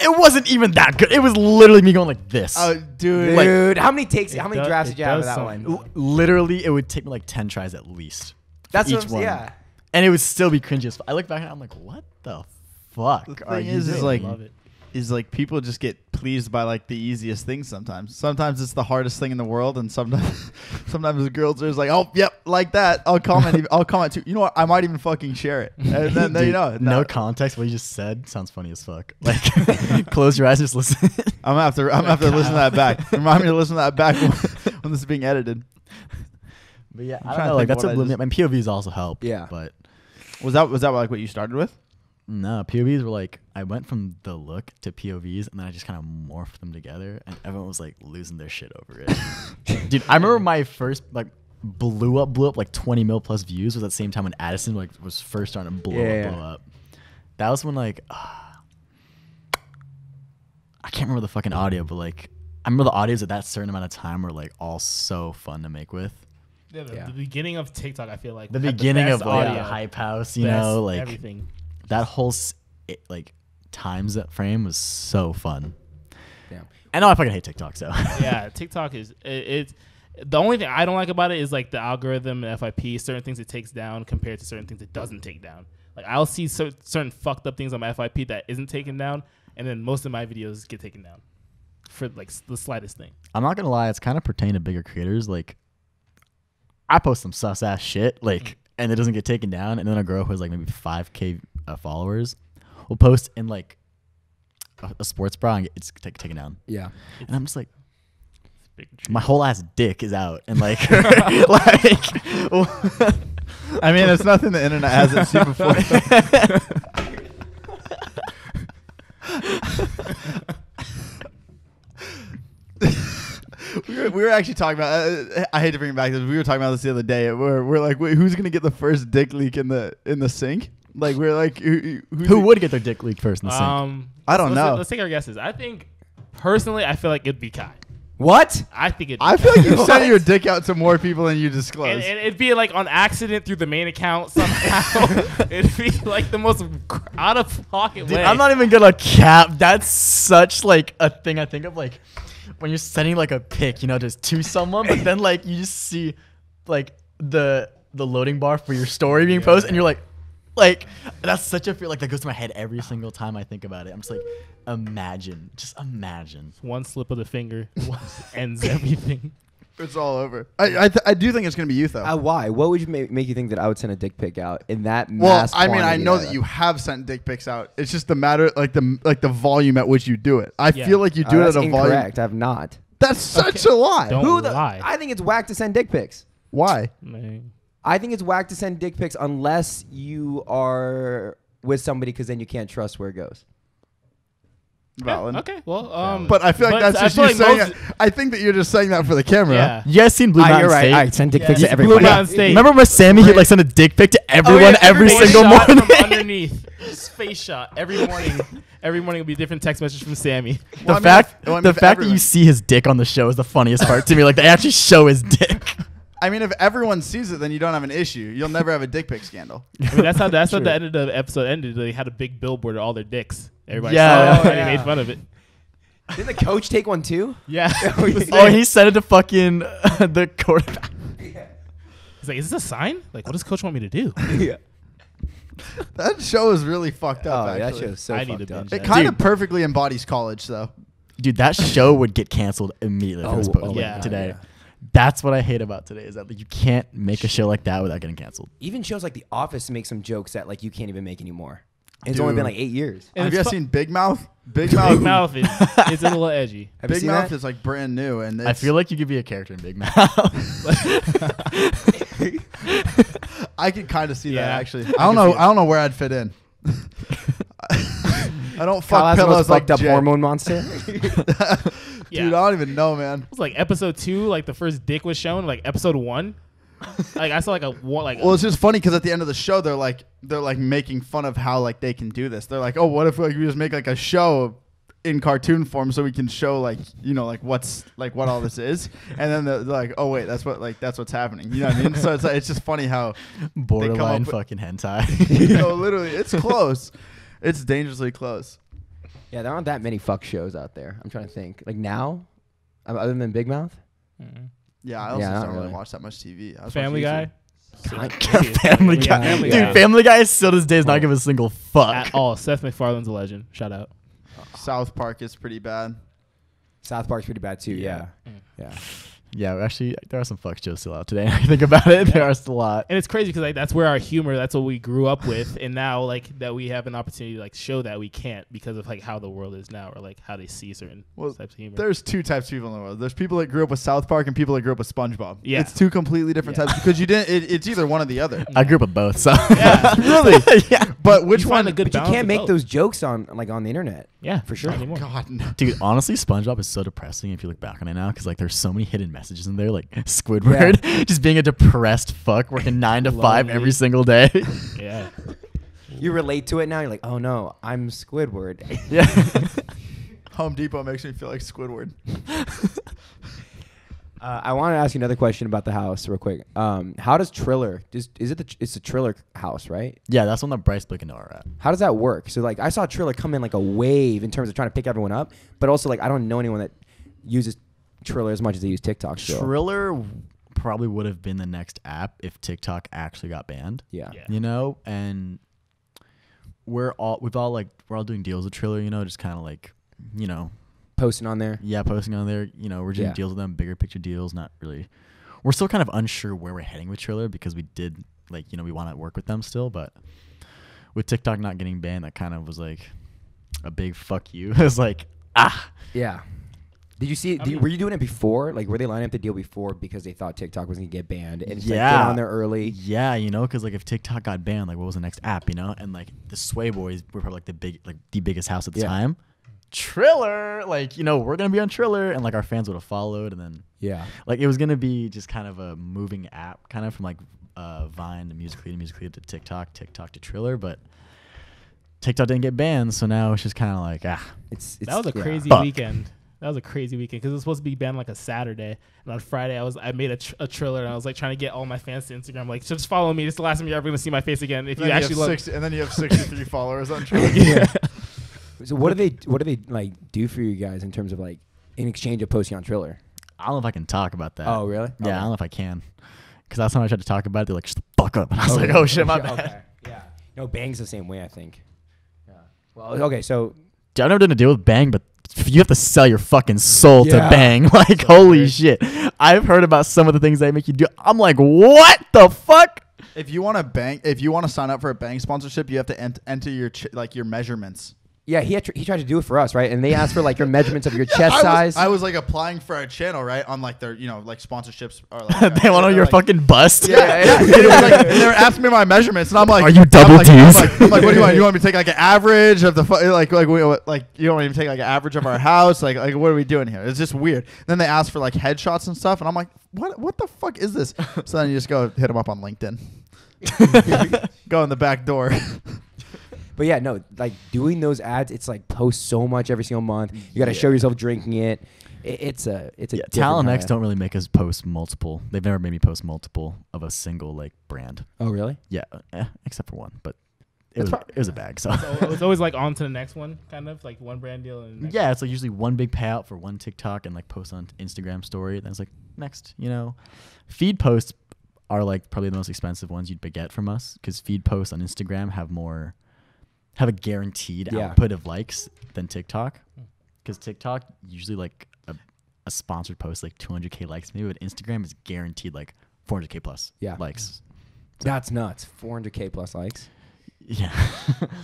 It wasn't even that good. It was literally me going like this. Oh, dude. Dude, how many takes? How many does- drafts did you have of that something. one? Literally, it would take me like ten tries at least. That's each what I'm, one. yeah. and it would still be cringy. As f- I look back and I'm like, what the fuck The are thing you is, is doing? like- love it. is like people just get pleased by like the easiest things sometimes. Sometimes it's the hardest thing in the world, and sometimes sometimes the girls are just like, oh, yep, like that. I'll comment. I'll comment too. You know what? I might even fucking share it. And then, then you know, no no, context. What you just said sounds funny as fuck. Like, close your eyes, just listen. I'm gonna have to. I'm gonna have to listen to that back. Remind me to listen to that back when, when this is being edited. But yeah, I'm I trying don't to know. Like that's a I just- POVs also help. Yeah. but Was that was that like what you started with? No, POVs were like I went from the look to POVs, and then I just kind of morphed them together, and everyone was like losing their shit over it. Dude, I remember my first like blew up, blew up like 20 mil plus views was at the same time when Addison like was first starting to blow Yeah. up, blow up. That was when like ah, I can't remember the fucking audio, but like I remember the audios at that certain amount of time were like all so fun to make with. Yeah, the, Yeah. the beginning of TikTok, I feel like The beginning best of like audio, hype house, you best know, like everything. That whole it, like times that frame was so fun. Damn. I know I fucking hate TikTok, so yeah, TikTok is it, it's the only thing I don't like about it is like the algorithm and FYP. Certain things it takes down compared to certain things it doesn't take down. Like I'll see cer- certain fucked up things on my FYP that isn't taken down, and then most of my videos get taken down for like s- the slightest thing. I'm not gonna lie, it's kind of pertaining to bigger creators. Like, I post some sus ass shit, like, mm. and it doesn't get taken down, and then a girl who has like maybe 5k uh, followers will post in like a, a sports bra and it's ta- taken down, Yeah. and I'm just like, my whole ass dick is out, and like, like, I mean, it's nothing the internet hasn't seen before. we, were, we were actually talking about. Uh, I hate to bring it back. to this. We were talking about this the other day. We're, we're like, wait, who's gonna get the first dick leak in the in the Sync? Like, we're like, who, who would get their dick leaked first in the Sync? Um, I don't let's, know. Let's take our guesses. I think personally, I feel like it'd be Kai. What? I think it. I feel like you sent your dick out to more people than you disclosed. And, and it'd be like on accident through the main account somehow. it'd be like the most out of pocket Dude, way. I'm not even gonna cap. That's such like a thing I think of like when you're sending like a pic, you know, just to someone, but then like you just see like the the loading bar for your story being posted, and you're like, like that's such a feel like that goes to my head every single time I think about it. I'm just like, imagine, just imagine. one slip of the finger ends everything. it's all over. I I, th- I do think it's gonna be you though. Uh, why? What would you make, make you think that I would send a dick pic out in that Well, mass I mean, I quantity know that you have sent dick pics out. It's just the matter, like the like the volume at which you do it. I Yeah. feel like you Uh, do it that's at a volume. incorrect. I have not. That's such a lie. Don't Who the? lie. I think it's whack to send dick pics. Why? Man. I think it's whack to send dick pics unless you are with somebody because then you can't trust where it goes. Valid. Okay, well, um, But I feel like that's I just you like saying it. I think that you're just saying that for the camera. Yeah. You guys seen Blue Ah, Mountain you're right. State? I send dick Yeah. pics to Blue everybody. Mountain State. Remember when Sammy he'd like send a dick pic to everyone yeah, every everybody single shot morning? from underneath. Just face shot every morning. Every morning will be a different text message from Sammy. the I mean, fact, well, I mean, the if fact that you see his dick on the show is the funniest part to me. Like they actually show his dick. I mean, if everyone sees it, then you don't have an issue. You'll never have a dick pic scandal. I mean, that's how that's how the end of the episode ended. They had a big billboard of all their dicks. Everybody Yeah. saw it Oh, and yeah. they made fun of it. Didn't the coach take one too? Yeah. Oh, He. Oh, he sent it to fucking the quarterback. He's like, "Is this a sign? Like, what does coach want me to do?" yeah. That show is really fucked Oh, up. that actually. show's so I need fucked up. binge It that. kind of Dude. perfectly embodies college, though. Dude, that show would get canceled immediately if it was Oh, posted oh my God, today. yeah. That's what I hate about today is that like, you can't make a show like that without getting canceled. Even shows like The Office make some jokes that like you can't even make anymore. It's only been like eight years. And have you it's guys fu- seen Big Mouth? Big Mouth. Big Mouth is it's a little edgy. Have Big Mouth that? is like brand new, and I feel like you could be a character in Big Mouth. I could kind of see that actually. I I don't know. I don't know where I'd fit in. I don't Kyle fuck has the pillows like fucked up Jay. hormone monster. Yeah. Dude, I don't even know, man. It was like episode two, like the first dick was shown, like episode one. like I saw like a one, like Well, it's just funny because at the end of the show, they're like they're like making fun of how like they can do this. They're like, oh, what if like we just make like a show in cartoon form so we can show like you know like what's like what all this is, and then they're, they're like, oh wait, that's what like that's what's happening. You know what I mean? So it's like, it's just funny how Borderline with- fucking hentai. you know literally it's close. It's dangerously close. Yeah, there aren't that many fuck shows out there. I'm trying to think. Like now, um, other than Big Mouth. Mhm. Yeah, I also Yeah, not don't really really. watch that much TV. I just Family watch Guy. Family Guy. Family Dude, Family Guy still to this day does not give a single fuck. At all. Seth MacFarlane's a legend. Shout out. South Park is pretty bad. South Park's pretty bad too. Yeah. Mm. Yeah. Yeah, actually, there are some fuck shows still out today. I think about it. There are still a lot. And it's crazy because like that's where our humor, that's what we grew up with, and now like that we have an opportunity to like show that we can't because of like how the world is now or like how they see certain Well, types of humor. There's two types of people in the world. There's people that grew up with South Park and people that grew up with SpongeBob. Yeah. It's two completely different Yeah. types because you didn't. It, it's either one or the other. I grew up with both, so Yeah. really, yeah. But which You one? a good But you can't make both. those jokes on like on the internet. Yeah, for sure. not anymore. God, no. Dude, honestly, SpongeBob is so depressing if you look back on it now, because like there's so many hidden messages in there, like Squidward, just being a depressed fuck, working nine to five every single day. Yeah. You relate to it now. You're like, oh no, I'm Squidward. yeah. Home Depot makes me feel like Squidward. Uh, I want to ask you another question about the house, real quick. Um, how does Triller? Is, is it the? It's the Triller house, right? Yeah, that's one that Bryce Blake and Noah are at. How does that work? So like, I saw Triller come in like a wave in terms of trying to pick everyone up, but also like, I don't know anyone that uses Triller as much as they use TikTok. Still. Triller probably would have been the next app if TikTok actually got banned. Yeah. Yeah. You know, and we're all we've all like we're all doing deals with Triller. You know, just kind of like you know Posting on there. yeah, posting on there. You know, we're doing Yeah. deals with them, bigger picture deals. Not really. We're still kind of unsure where we're heading with Triller because we did like you know we want to work with them still, but with TikTok not getting banned, that kind of was like a big fuck you. it was like ah. Yeah. Did you see? Did, mean- were you doing it before? Like, were they lining up the deal before because they thought TikTok was gonna get banned? And it's like, get Yeah. on there early. Yeah, you know, because like if TikTok got banned, like what was the next app, you know? And like the Sway Boys were probably like the big, like the biggest house at the Yeah. time. Triller, like you know, we're gonna be on Triller, and like our fans would have followed, and then Yeah. like it was gonna be just kind of a moving app, kind of from like uh, Vine to Musically to Musically to TikTok, TikTok to Triller, but TikTok didn't get banned, so now it's just kind of like ah, It's, it's That was a yeah. crazy Fuck. weekend. That was a crazy weekend because it was supposed to be banned like a Saturday, and on Friday I was I made a, tr- a trailer and I was like trying to get all my fans to Instagram like just follow me. This is the last time you're ever gonna see my face again. If And you then actually have love, 60 and then you have 63 followers on Twitter. yeah. So what do they? What do they like do for you guys in terms of like in exchange of posting on Triller? I don't know if I can talk about that. Oh, really? Yeah, Okay. I don't know if I can, because last time I tried to talk about it, they're like, "Shut the fuck up," and I was Okay. like, "Oh shit, my bad." Okay. Yeah. No, Bang's the same way. I think. Yeah. Well, okay. So Dude, I've never done a deal with Bang, but you have to sell your fucking soul Yeah. to Bang. Like, So holy weird. shit. I've heard about some of the things they make you do. I'm like, what the fuck? If you want to Bang, if you want to sign up for a Bang sponsorship, you have to ent- enter your ch- like your measurements. Yeah, he had tr- he tried to do it for us, right? And they asked for like your measurements of your chest I was, size. I was like applying for a channel, right? On like their, you know, like sponsorships or like they want to know your like- fucking bust. Yeah, yeah. And it was like- they were asking me my measurements, and I'm like, Are you I'm double like, I'm like, I'm like, what do you want? You want me to take like an average of the fu- like like we, like you don't even take like an average of our house? Like like what are we doing here? It's just weird. then they ask for like headshots and stuff, and I'm like, what what the fuck is this? so then you just go hit them up on LinkedIn. go in the back door. But yeah, no, like doing those ads, it's like post so much every single month. You got to show yourself drinking it. it it's a it's a Yeah, different X don't really make us post multiple. They've never made me post multiple of a single like brand. Oh really? Yeah, eh, except for one, but it was, prob- it was a bag. So so it's always like on to the next one, kind of like one brand deal. And next yeah, it's like usually one big payout for one TikTok and like post on Instagram story. Then it's like next, you know, feed posts are like probably the most expensive ones you'd get from us because feed posts on Instagram have more have a guaranteed Yeah. output of likes than TikTok because TikTok usually like a, a sponsored post like 200k likes maybe, but Instagram is guaranteed like 400k plus Yeah. likes. That's nuts. 400k plus likes. Yeah.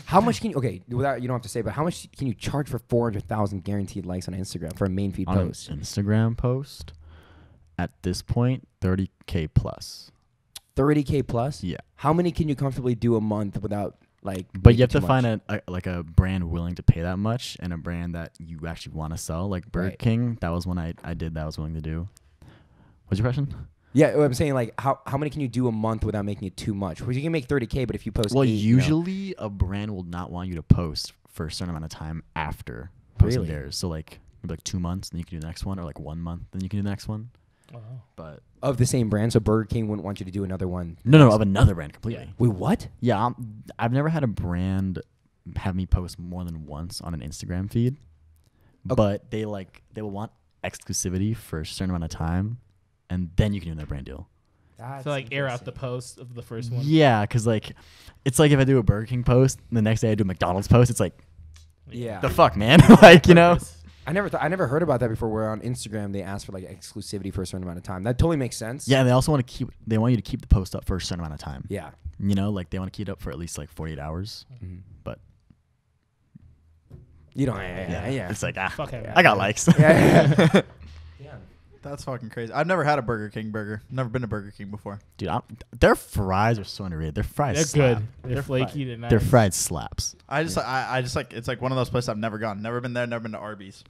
How much can you? Okay, without you don't have to say, but how much can you charge for 400,000 guaranteed likes on Instagram for a main feed on post? Instagram post at this point 30k plus. 30k plus. Yeah. How many can you comfortably do a month without like? But you have too to find a, a like a brand willing to pay that much and a brand that you actually want to sell. Like Burger Right. King, that was one I, I did that I was willing to do. What's your question? Yeah, what I'm saying like how how many can you do a month without making it too much? Because you can make 30k, but if you post Well, eight, you know- usually a brand will not want you to post for a certain amount of time after posting Really? theirs. So like maybe like two months, then you can do the next one, or like one month, then you can do the next one. But of the same brand, so Burger King wouldn't want you to do another one. no, no, of another brand completely. Wait, what? Yeah, um, I've never had a brand have me post more than once on an Instagram feed, Okay. but they like they will want exclusivity for a certain amount of time, and then you can do another brand deal. That's So like air out the interesting. post of the first one. Yeah, because like it's like if I do a Burger King post, and the next day I do a McDonald's post, it's like Yeah. the fuck, man, like you know. Purpose. I never th- I never heard about that before. Where on Instagram they ask for like exclusivity for a certain amount of time. That totally makes sense. Yeah, they also want to keep they want you to keep the post up for a certain amount of time. Yeah. You know, like they want to keep it up for at least like 48 hours. Mhm. But You don't. Yeah. Yeah. yeah. it's like ah, Fuck him. I got likes. Yeah, yeah. yeah. That's fucking crazy. I've never had a Burger King burger. Never been to Burger King before. Dude, I'm, their fries are so underrated. Their fries They're slap. good. They're, They're flaky. fri- They're nice. Their fried slaps. I just I, I just like it's like one of those places I've never gone. Never been there. Never been to Arby's.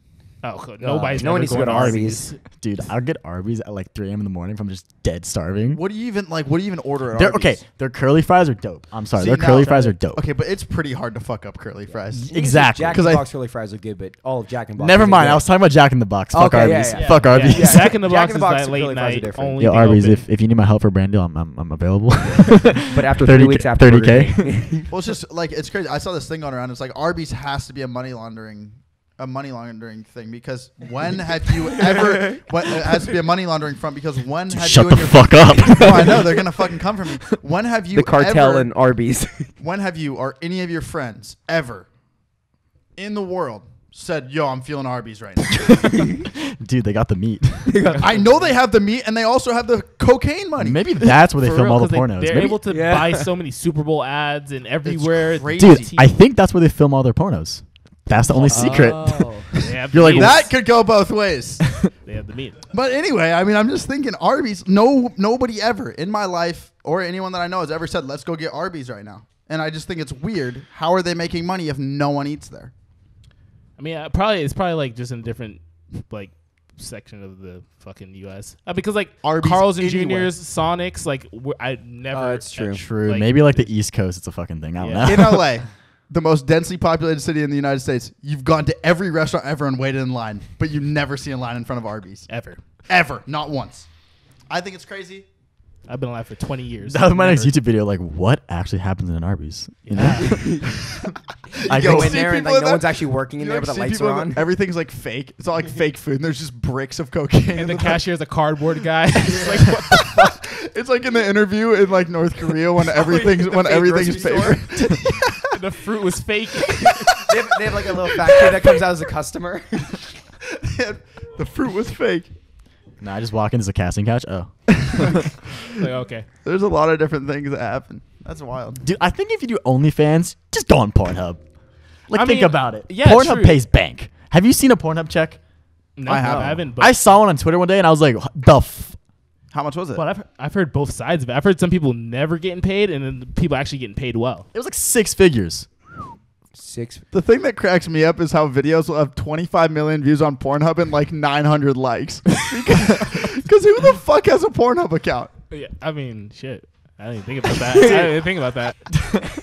Oh, cool. Uh, nobody's no one never needs to going go to Arby's. Dude, I'll get Arby's at like 3 a.m. in the morning if I'm just dead starving. What do you even like? What do you even order at They're, Arby's? okay, their curly fries are dope. I'm sorry, See, their now- curly fries are dope. Okay, but it's pretty hard to fuck up curly fries. Exactly. Jack 'Cause in I- the Box curly fries are good, but all of Jack in the Box. Never mind. good. I was talking about Jack in the Box. Oh, fuck Okay, yeah, Arby's. yeah. Fuck Yeah, Arby's. yeah. Jack in the Jack Box in the is Box that and late curly fries are night different. only. Yo, thing Arby's, open. if, if you need my help for brand deal, I'm, I'm, I'm available. But after 30 three weeks after 30K. King- Well, it's just like it's crazy. I saw this thing going around. It's like Arby's has to be a money laundering, a money laundering thing because when have you ever? When, it has to be a money laundering front because when have Shut you the your fuck up. no, oh, I know they're gonna fucking come for me. When have you the cartel ever, and Arby's. when have you or any of your friends ever in the world said, "Yo, I'm feeling Arby's right now"? Dude, they got the meat. I know they have the meat and they also have the cocaine money. Maybe that's where they For film real, all the 'cause pornos. They, are Maybe- able to Yeah. buy so many Super Bowl ads and everywhere. crazy. Dude, I think that's where they film all their pornos. That's the only secret. Oh, they You're like, that could go both ways. They have the meat. But anyway, I mean, I'm just thinking Arby's. No, nobody ever in my life or anyone that I know has ever said, "Let's go get Arby's right now." And I just think it's weird. How are they making money if no one eats there? I mean, uh, probably it's probably like just in a different like section of the fucking U.S. Uh, because like Arby's Carl's and anywhere. Juniors, Sonics, like I never. Oh, it's true. uh, True. like- Maybe like the East Coast, it's a fucking thing. I don't Yeah. know. In LA, the most densely populated city in the United States, you've gone to every restaurant ever and waited in line, but you never see a line in front of Arby's ever. ever, not once. I think it's crazy. I've been alive for 20 years. that was my next YouTube video. Like, what actually happens in an Arby's? You know? Yeah. I go go in there and like no that- one's actually working in You there, like but the lights are on. the- everything's like fake. It's all like fake food, and there's just bricks of cocaine. in and the back. cashier's a cardboard guy. It's like, what the fuck? It's like in the interview in like North Korea when oh, everything's when everything's grocery paper. The fruit was fake. they, have, they have like a little factory that comes out as a customer. the fruit was fake. Nah, I just walk in as a casting couch. Oh, like, okay. There's a lot of different things that happen. That's wild. dude, I think if you do OnlyFans, just go on Pornhub. Like, I think mean, about it. yeah, Pornhub true. pays bank. Have you seen a Pornhub check? No, I I haven't. haven't. But, I saw one on Twitter one day, and I was like, the. F-? How much was it? but I've, I've heard both sides of it. I've heard some people never getting paid, and then people actually getting paid well. It was like six figures. Six. The thing that cracks me up is how videos will have 25 million views on Pornhub and like 900 likes. Because who the fuck has a Pornhub account? Yeah, I mean, shit. I didn't think about that. I didn't think about that.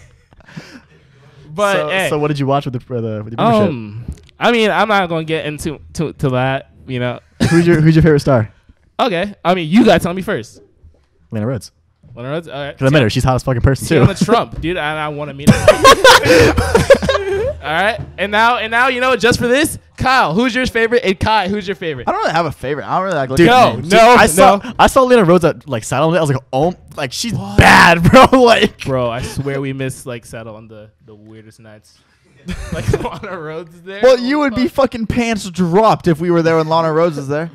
but so, hey, so what did you watch with the for the with your membership? um, I mean, I'm not gonna get into to, to that. You know. who's your Who's your favorite star? Okay. I mean, you gotta tell me first. Lana Rhoades. Lana Rhoades. All right. Cause I met her. She's hot as fucking person too. Tiana Trump, dude, and I want to meet her. All right, and now, and now, you know, just for this, Kyle, who's your favorite? And Kai, who's your favorite? I don't really have a favorite. I don't really like Dude, No, at names. no, I saw no. I saw Lana Rhoades at like Saddle. I was like, oh, like she's bad, bro. like, Bro, I swear we missed like settle on the the weirdest nights. like on our roads there. Well, you would be fucking pants dropped if we were there when Lana Rhoades is there.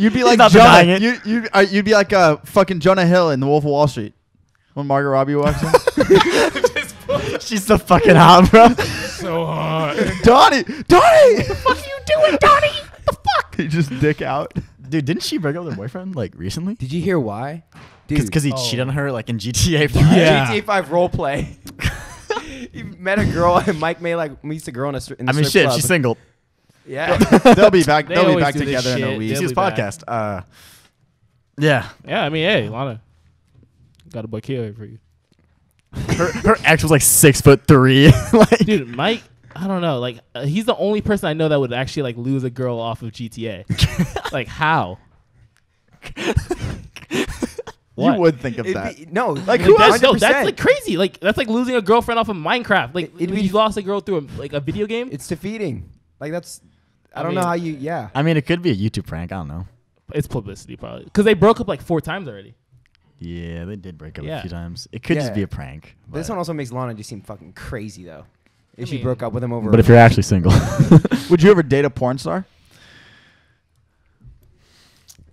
My goodness. You'd be like not Jonah. You, you, uh, you'd be like uh, fucking Jonah Hill in The Wolf of Wall Street when Margot Robbie walks in. she's so fucking hot, bro. so hot. Donnie, Donnie, what the fuck are you doing, Donnie? the fuck? He just dick out. Dude, didn't she break up with her boyfriend like recently? Did you hear why? Dude, Because he Oh. cheated on her like in GTA 5. Yeah. GTA 5 role play. he met a girl and Mike Majlak meets a girl in a stri- in the I mean, strip shit, club. she's single. Yeah. They'll be back. They They'll be always back do this together in a shit. week. They'll She's be back. podcast. Uh, yeah. Yeah, I mean, hey, Lana, got a boy here for you, Her, her ex was like six foot three. like, dude. Mike, I don't know, like uh, he's the only person I know that would actually like lose a girl off of GTA. like how? You What? would think of It'd that. be- no, Like, like who That's, else- no, that's like crazy. Like that's like losing a girlfriend off of Minecraft. Like It'd be- you lost a girl through a, like a video game. It's defeating. Like that's. I, I don't mean- know how you. Yeah. I mean, it could be a YouTube prank. I don't know. It's publicity probably because they broke up like four times already. Yeah, they did break up Yeah. a few times. It could Yeah. just be a prank. This one also makes Lana just seem fucking crazy though. If I she mean- broke up with him over. But if you're actually single, Would you ever date a porn star?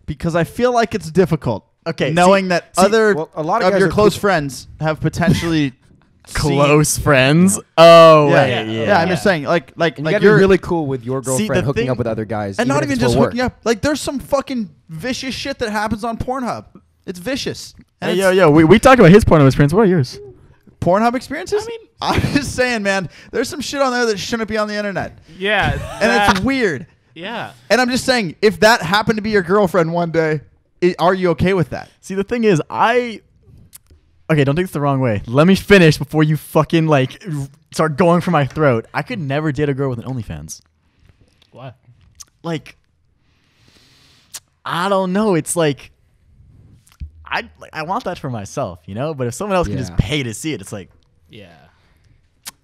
Because I feel like it's difficult. Okay, knowing that see, other well, a lot of of your close cool- friends have potentially close friends. Oh, Yeah, wait, yeah, yeah. I'm just saying, like, like, and you like you're really cool with your girlfriend the hooking thing- up with other guys, and not even just work. hooking up. Like, there's some fucking vicious shit that happens on Pornhub. It's vicious. And Hey, it's- yo, yo, we, we talked about his Pornhub experience. What are yours? Pornhub experiences? I mean- I'm just saying, man. There's some shit on there that shouldn't be on the internet, Yeah, and that- it's weird. yeah. And I'm just saying, if that happened to be your girlfriend one day, i are you okay with that? See, the thing is, I. Okay, don't take this the wrong way. Let me finish before you fucking like start going for my throat. I could never date a girl with an OnlyFans. What? Like, I don't know. It's like, I like, I want that for myself, you know. But if someone else can just pay to see it, it's like Yeah.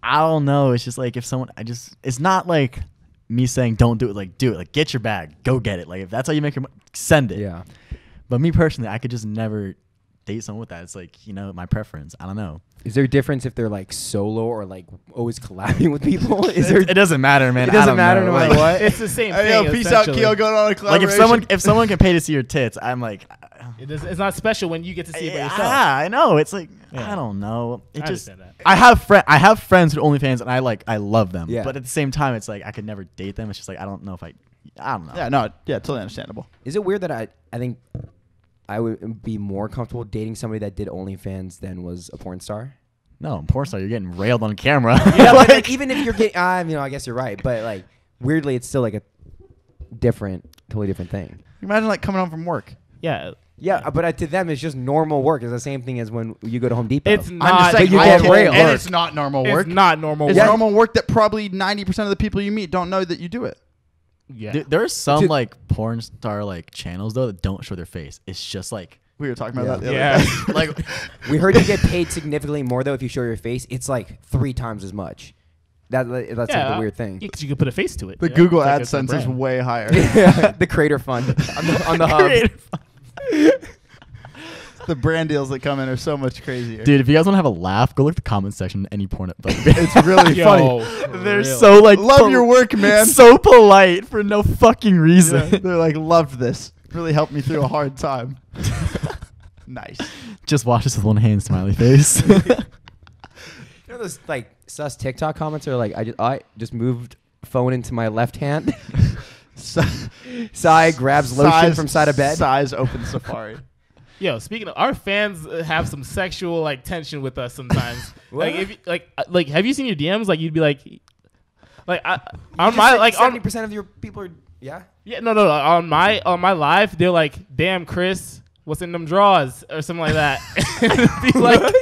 I don't know. It's just like if someone, I just, it's not like me saying don't do it. Like do it. Like get your bag, go get it. Like if that's how you make your, mo- send it. Yeah. But me personally, I could just never date someone with that. It's like you know my preference. I don't know. Is there a difference if they're like solo or like always collabing with people? Is there? it, it doesn't matter, man. It doesn't I don't know. no no Like, matter what. It's the same Hey, thing. yo, peace out, essentially. Kio. Going on a collaboration. like if someone if someone can pay to see your tits, I'm like, It is, it's not special when you get to see it by yourself. ah, I know. It's like Yeah. I don't know. It I just understand that. I have friend I have friends with OnlyFans and I like I love them. Yeah. But at the same time, it's like I could never date them. It's just like I don't know if I I don't know. yeah, no, yeah, totally understandable. Is it weird that I I think I would be more comfortable dating somebody that did OnlyFans than was a porn star? No, I'm porn star, you're getting railed on camera. Yeah, but like even if you're getting, uh, you know, I guess you're right, but like weirdly, it's still like a different, totally different thing. Imagine like coming home from work. Yeah. Yeah, uh, but uh, to them, it's just normal work. It's the same thing as when you go to Home Depot. It's I'm not. just saying, you I get can- railed. and it's not normal work. It's not normal It's work. normal work that probably 90% of the people you meet don't know that you do it. Yeah. There, there are some Dude. like porn star like channels though that don't show their face. It's just like We were talking about Yeah. that the Yeah. other day. like we heard you get paid significantly more though if you show your face. It's like three times as much. That that's like the weird thing. Because you can put a face to it. the yeah? Google like AdSense is way higher. the Creator Fund on the, on the hub. The brand deals that come in are so much crazier. Dude, if you guys want to have a laugh, go look at the comment section. Any porn, like, It's really Yo, funny. They're real. so like Love pol- your work, man. So polite for no fucking Yeah, reason. they're like, loved this. Really helped me through a hard time. nice. Just watch this with one hand, smiley face. You know those like sus TikTok comments are like I just I just moved phone into my left hand. Si- Sai grabs lotion size- from side of bed. Size open Safari. Yo, speaking of, our fans uh, have some sexual like tension with us sometimes. like, if you, like, uh, like, have you seen your DMs? Like, you'd be like, like, I, on my like seventy percent of your people are yeah. yeah, no, no, no, on my on my life they're like, damn, Chris, what's in them drawers or something like that. it'd be like,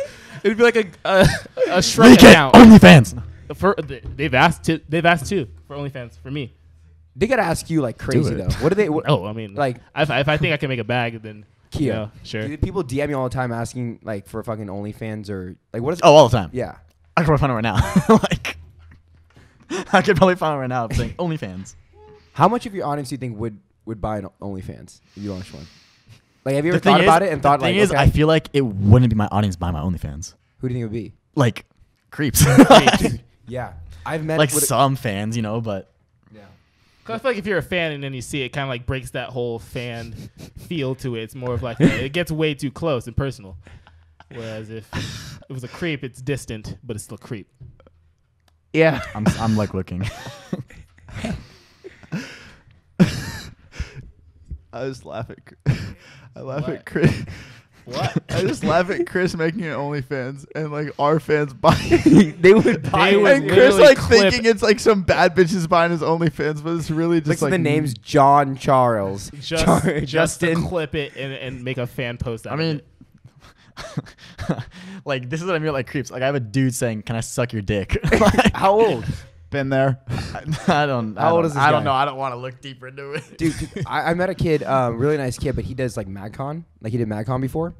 it'd be like a a, a Shrek account. OnlyFans. For they've asked to, they've asked too for OnlyFans for me. They gotta ask you like crazy though. What do they? What, Oh, I mean, like if, I- if I think I can make a bag, then Kia. know, sure. do people DM me all the time asking like for fucking OnlyFans or like what is? Oh, all the time. yeah. I could probably find it right now. like, I could probably find it right now. I'm saying OnlyFans. How much of your audience do you think would would buy an OnlyFans if you launched one? Like, have you ever thought is- about it and the thought thing like, is, okay, I feel like it wouldn't be my audience buying my OnlyFans. who do you think it would be? Like creeps. Yeah, I've met like some fans, you know, but Yeah. Cause I feel like if you're a fan and then you see it, kind of like breaks that whole fan feel to it. It's more of like it gets way too close and personal. Whereas if it was a creep, it's distant, but it's still creep. Yeah. I'm I'm like looking. I just laugh at. I laugh What? at Chris. What? I just laugh at Chris making an OnlyFans and like our fans buying. they would buy They it. would and Chris literally like clip- thinking it's like some bad bitches buying his OnlyFans, but it's really just so like the name's John Charles. Just, Char- just Justin. to clip it and, and make a fan post out I of mean, it. like this is what I mean, like creeps. Like I have a dude saying, "Can I suck your dick?" Like, How old? Been there. I don't. I How old don't- is this I don't guy? know. I don't want to look deeper into it, Dude, 'cause I, I met a kid, um, really nice kid, but he does like MagCon. Like he did MagCon before,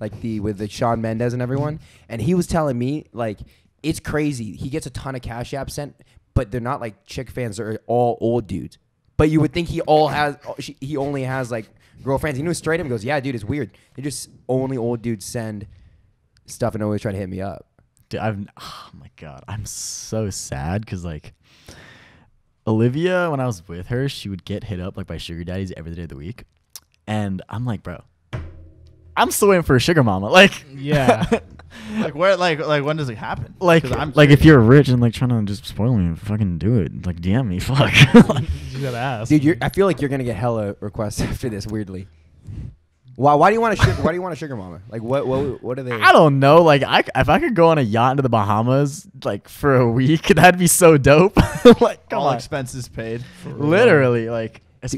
like the with the Shawn Mendes and everyone. And he was telling me like it's crazy. He gets a ton of cash apps sent, but they're not like chick fans. They're all old dudes. But you would think he all has she- he only has like girlfriends. He knew straight him. He goes, yeah, dude, it's weird. They just only old dudes send stuff and always try to hit me up. Dude. I've. Oh my god, I'm so sad because like. Olivia, when I was with her, she would get hit up like by sugar daddies every day of the week, and I'm like, bro, I'm still waiting for a sugar mama. Like, Yeah. Like where? Like like when does it happen? like, 'Cause I'm like if you're rich and like trying to just spoil me, fucking do it. Like, DM me, fuck. Like, you gotta ask. Dude, you're, I feel like you're gonna get hella requests after this. Weirdly, Why? Why do you want a sugar? Why do you want a sugar mama? Like what? What? What are they? I don't know. Like, I if I could go on a yacht into the Bahamas like for a week, that'd be so dope. like, come All on, expenses paid. literally, like. it's-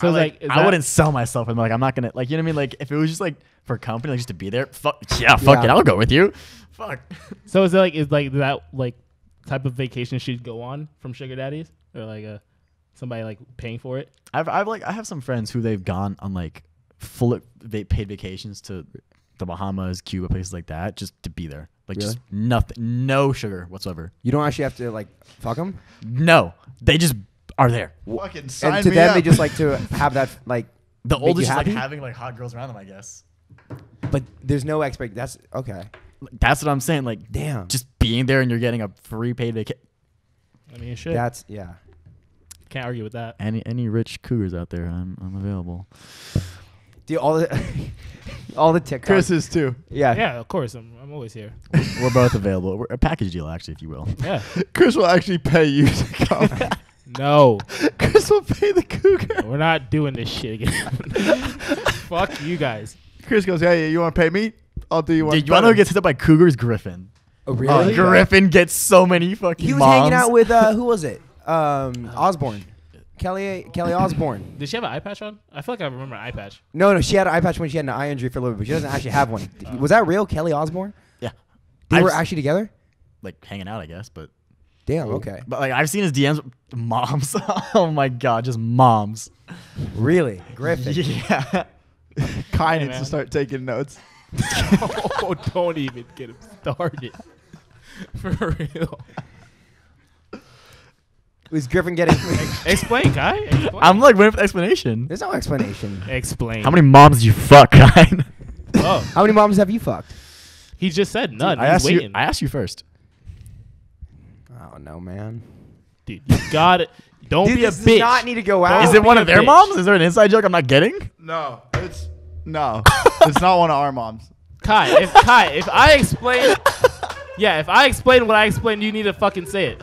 So I, like, like, I wouldn't sell myself and like I'm not gonna like you know what I mean like if it was just like for a company like just to be there fuck yeah fuck Yeah. it I'll go with you fuck So is it like is like that like type of vacation she'd go on from sugar daddies or like a somebody like paying for it? I've I've like I have some friends who they've gone on like full va- paid vacations to the Bahamas, Cuba, places like that, just to be there. Like just nothing, no sugar whatsoever. You don't actually have to like fuck them. No, they just are there. Fucking sign And to me them, up. they just like to have that like. The Make you oldest is like happy? having like hot girls around them, I guess. But there's no expect. That's okay. That's what I'm saying. Like, Damn. just being there and you're getting a free paid vacation. I mean, shit. That's yeah. Can't argue with that. Any any rich cougars out there, I'm I'm available. Dude, all the all the TikTok. Chris is too. yeah. Yeah, of course. I'm, I'm always here. We're both available. We're a package deal, actually, if you will. Yeah. Chris will actually pay you to come. no, Chris will pay the cougar. we're not doing this shit again. Fuck you guys. Chris goes, hey, you want to pay me? I'll do you one. Dude, you want to know who gets hit up by cougars? Griffin. Oh Oh, really? Griffin gets so many fucking. He was moms. hanging out with uh, who was it? Um, Osbourne. Kelly Kelly Osbourne. Did she have an eye patch on? I feel like I remember an eye patch. No, no, she had an eye patch when she had an eye injury for a little bit, but she doesn't actually have one. Uh-huh. Was that real, Kelly Osbourne? Yeah. They I've were actually together. like hanging out, I guess, but Damn. Okay. but like I've seen his DMs. Moms. oh my god, just moms. Really, Griffin. Yeah. kind hey, to start taking notes. oh, don't even get him started. For real. Was Griffin getting? Explain, Kai. Explain. I'm like waiting for the explanation. There's no explanation. Explain. How many moms did you fuck, guy? Oh, How many moms have you fucked? he just said none. I He's asked you. waiting. I asked you first. Oh no, man. Dude, you got it. Don't Dude, be a this bitch. does not need to go out. Is Don't it one of their bitch. moms? Is there an inside joke I'm not getting? No, it's no, it's not one of our moms. Kai, if Kai, if I explain, yeah, if I explain what I explained, you need to fucking say it.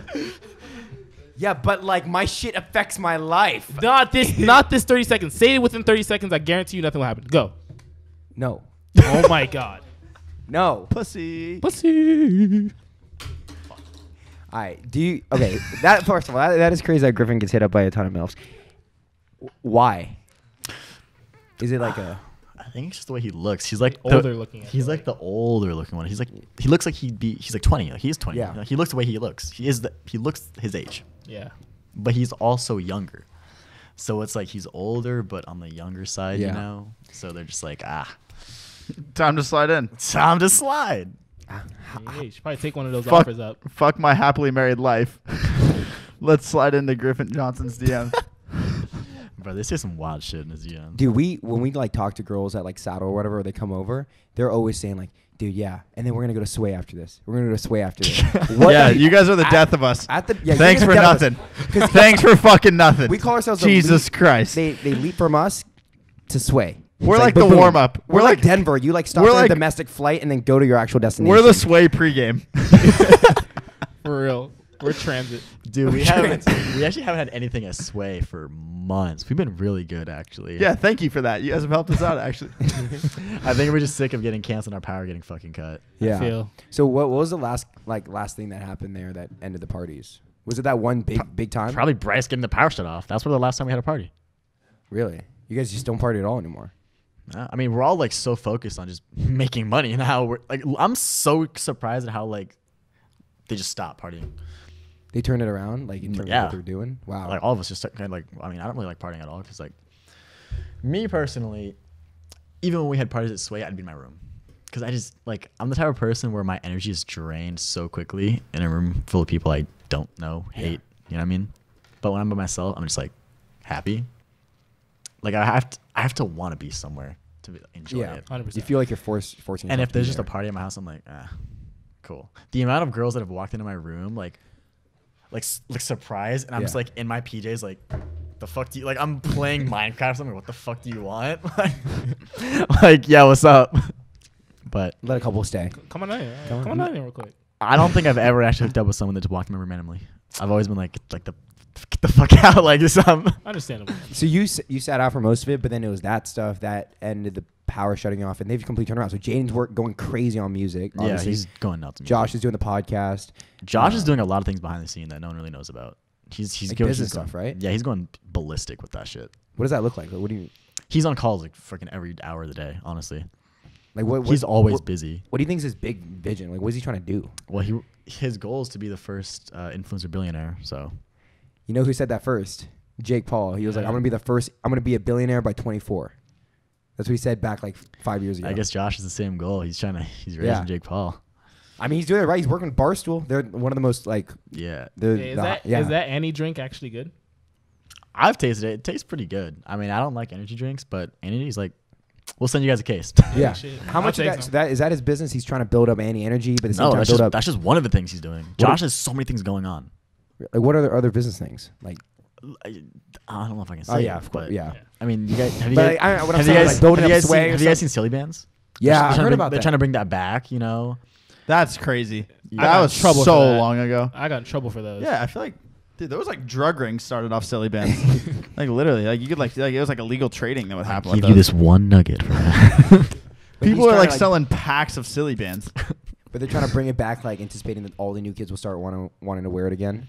Yeah, but like my shit affects my life. Not this, not this 30 seconds. Say it within 30 seconds. I guarantee you nothing will happen. Go. No. Oh my god. No. Pussy. Pussy. All right. Do you? Okay. That first of all, that, that is crazy that Griffin gets hit up by a ton of milfs. Why? Is it like a? I think it's just the way he looks. He's like The the- older looking, He's like the older looking one. He's like he looks like he'd be. He's like 20. Like, he is 20. Yeah. Like, he looks the way he looks. He is the. He looks his age, Yeah. but he's also younger. So it's like he's older, but on the younger side, Yeah. you know. So they're just like ah, Time to slide in. time to slide. Ah, ah, yeah, ah. you should probably take one of those Fuck, offers up. fuck my happily married life. Let's slide into Griffin Johnson's DM. Bro, they say some wild shit in his DM. Dude, we when we like talk to girls at like Saddle or whatever, they come over. They're always saying like, "Dude, yeah," and then we're gonna go to Sway after this. We're gonna go to Sway after this. What yeah, the- you guys are the at- death of us. At the yeah, Thanks for the death of nothing. Thanks for fucking nothing. We call ourselves Jesus leap- Christ. They they leap from us to Sway. We're It's like the boom. warm-up. We're, We're like like- Denver. You like stop we're a like- domestic flight and then go to your actual destination. We're the sway pregame. For real. We're transit. Dude, we haven't. we actually haven't had anything as sway for months. We've been really good, actually. yeah, thank you for that. You guys have helped us out, actually. I think we're just sick of getting canceled and our power getting fucking cut. yeah. feel. So what, what was the last like last thing that happened there that ended the parties? Was it that one big big time? Probably Bryce getting the power shut off. That's where the last time we had a party. Really? You guys just don't party at all anymore. I mean, we're all like so focused on just making money and how we're like. I'm so surprised at how like they just stopped partying. They turned it around, like in terms of Yeah. what they're doing. Wow. Like all of us just kind of like. I mean, I don't really like partying at all because like me personally, even when we had parties at Sway, I'd be in my room because I just like I'm the type of person where my energy is drained so quickly in a room full of people I don't know, hate. You know what I mean? But when I'm by myself, I'm just like happy. Like I have to, I have to want to be somewhere to be, enjoy yeah. it. 100%. You feel like you're forced forcing. And if to be there's just a party at my house, I'm like, ah, cool. The amount of girls that have walked into my room, like, like, s- like surprised, and I'm just like in my PJs, like, the fuck do you like? I'm playing Minecraft. or something. What the fuck do you want? like, like, yeah, what's up? But let a couple stay. Come on in. Come Come, on. on in real quick. I don't think I've ever actually hooked up with someone that just walked in my room randomly. I've always been like, like the, get the fuck out, like this. Um, Understandable. So you you sat out for most of it, but then it was that stuff that ended the power shutting off, and they've completely turned around. So Jaden's work going crazy on music. Yeah, he's going nuts. Josh is doing the podcast. Josh is uh, doing a lot of things behind the scene that no one really knows about. He's he's Like going, business he's going- stuff, right? Yeah, he's going ballistic with that shit. What does that look like? What do you He's on calls like freaking every hour of the day. Honestly, like? What, what he's always what, busy. what do you think is his big vision? Like, what is he trying to do? Well, he his goal is to be the first uh, influencer billionaire. So You know who said that first? Jake Paul. He was like, "I'm gonna be the first. I'm gonna be a billionaire by 24." That's what he said back like five years ago. I guess Josh is the same goal. He's trying to he's raising Yeah. Jake Paul. I mean, he's doing it right. He's working with Barstool. They're one of the most like. Yeah, They're Is the- that yeah. is that any drink actually good? I've tasted it. It tastes pretty good. I mean, I don't like energy drinks, but energy's like, we'll send you guys a case. Yeah. Shit. How much of take that, so that is that his business? He's trying to build up Ani Energy, but at the no, that's build just up. that's just one of the things he's doing. Josh has so many things going on. like, what are the other business things? Like, I, I don't know if I can oh, say. oh yeah, it, of course, but, yeah. Yeah. I I mean, you guys have you But guys, like, I, what I'm have you saying is guys, like building have you up guys sway. seen, or have you guys seen Silly Bandz? Yeah, They're I trying to heard bring- about They're that. trying to bring that back. You know, That's crazy. I that got was in trouble for so that. long ago. I got in trouble for those. Yeah, I feel like dude, there was like drug rings started off silly bandz. like literally, like you could like like it was like illegal trading that would happen. with give you those. this one nugget for that. But he's People are trying like, to, selling packs of silly bandz. but they're trying to bring it back, like anticipating that all the new kids will start wanting wanting to wear it again.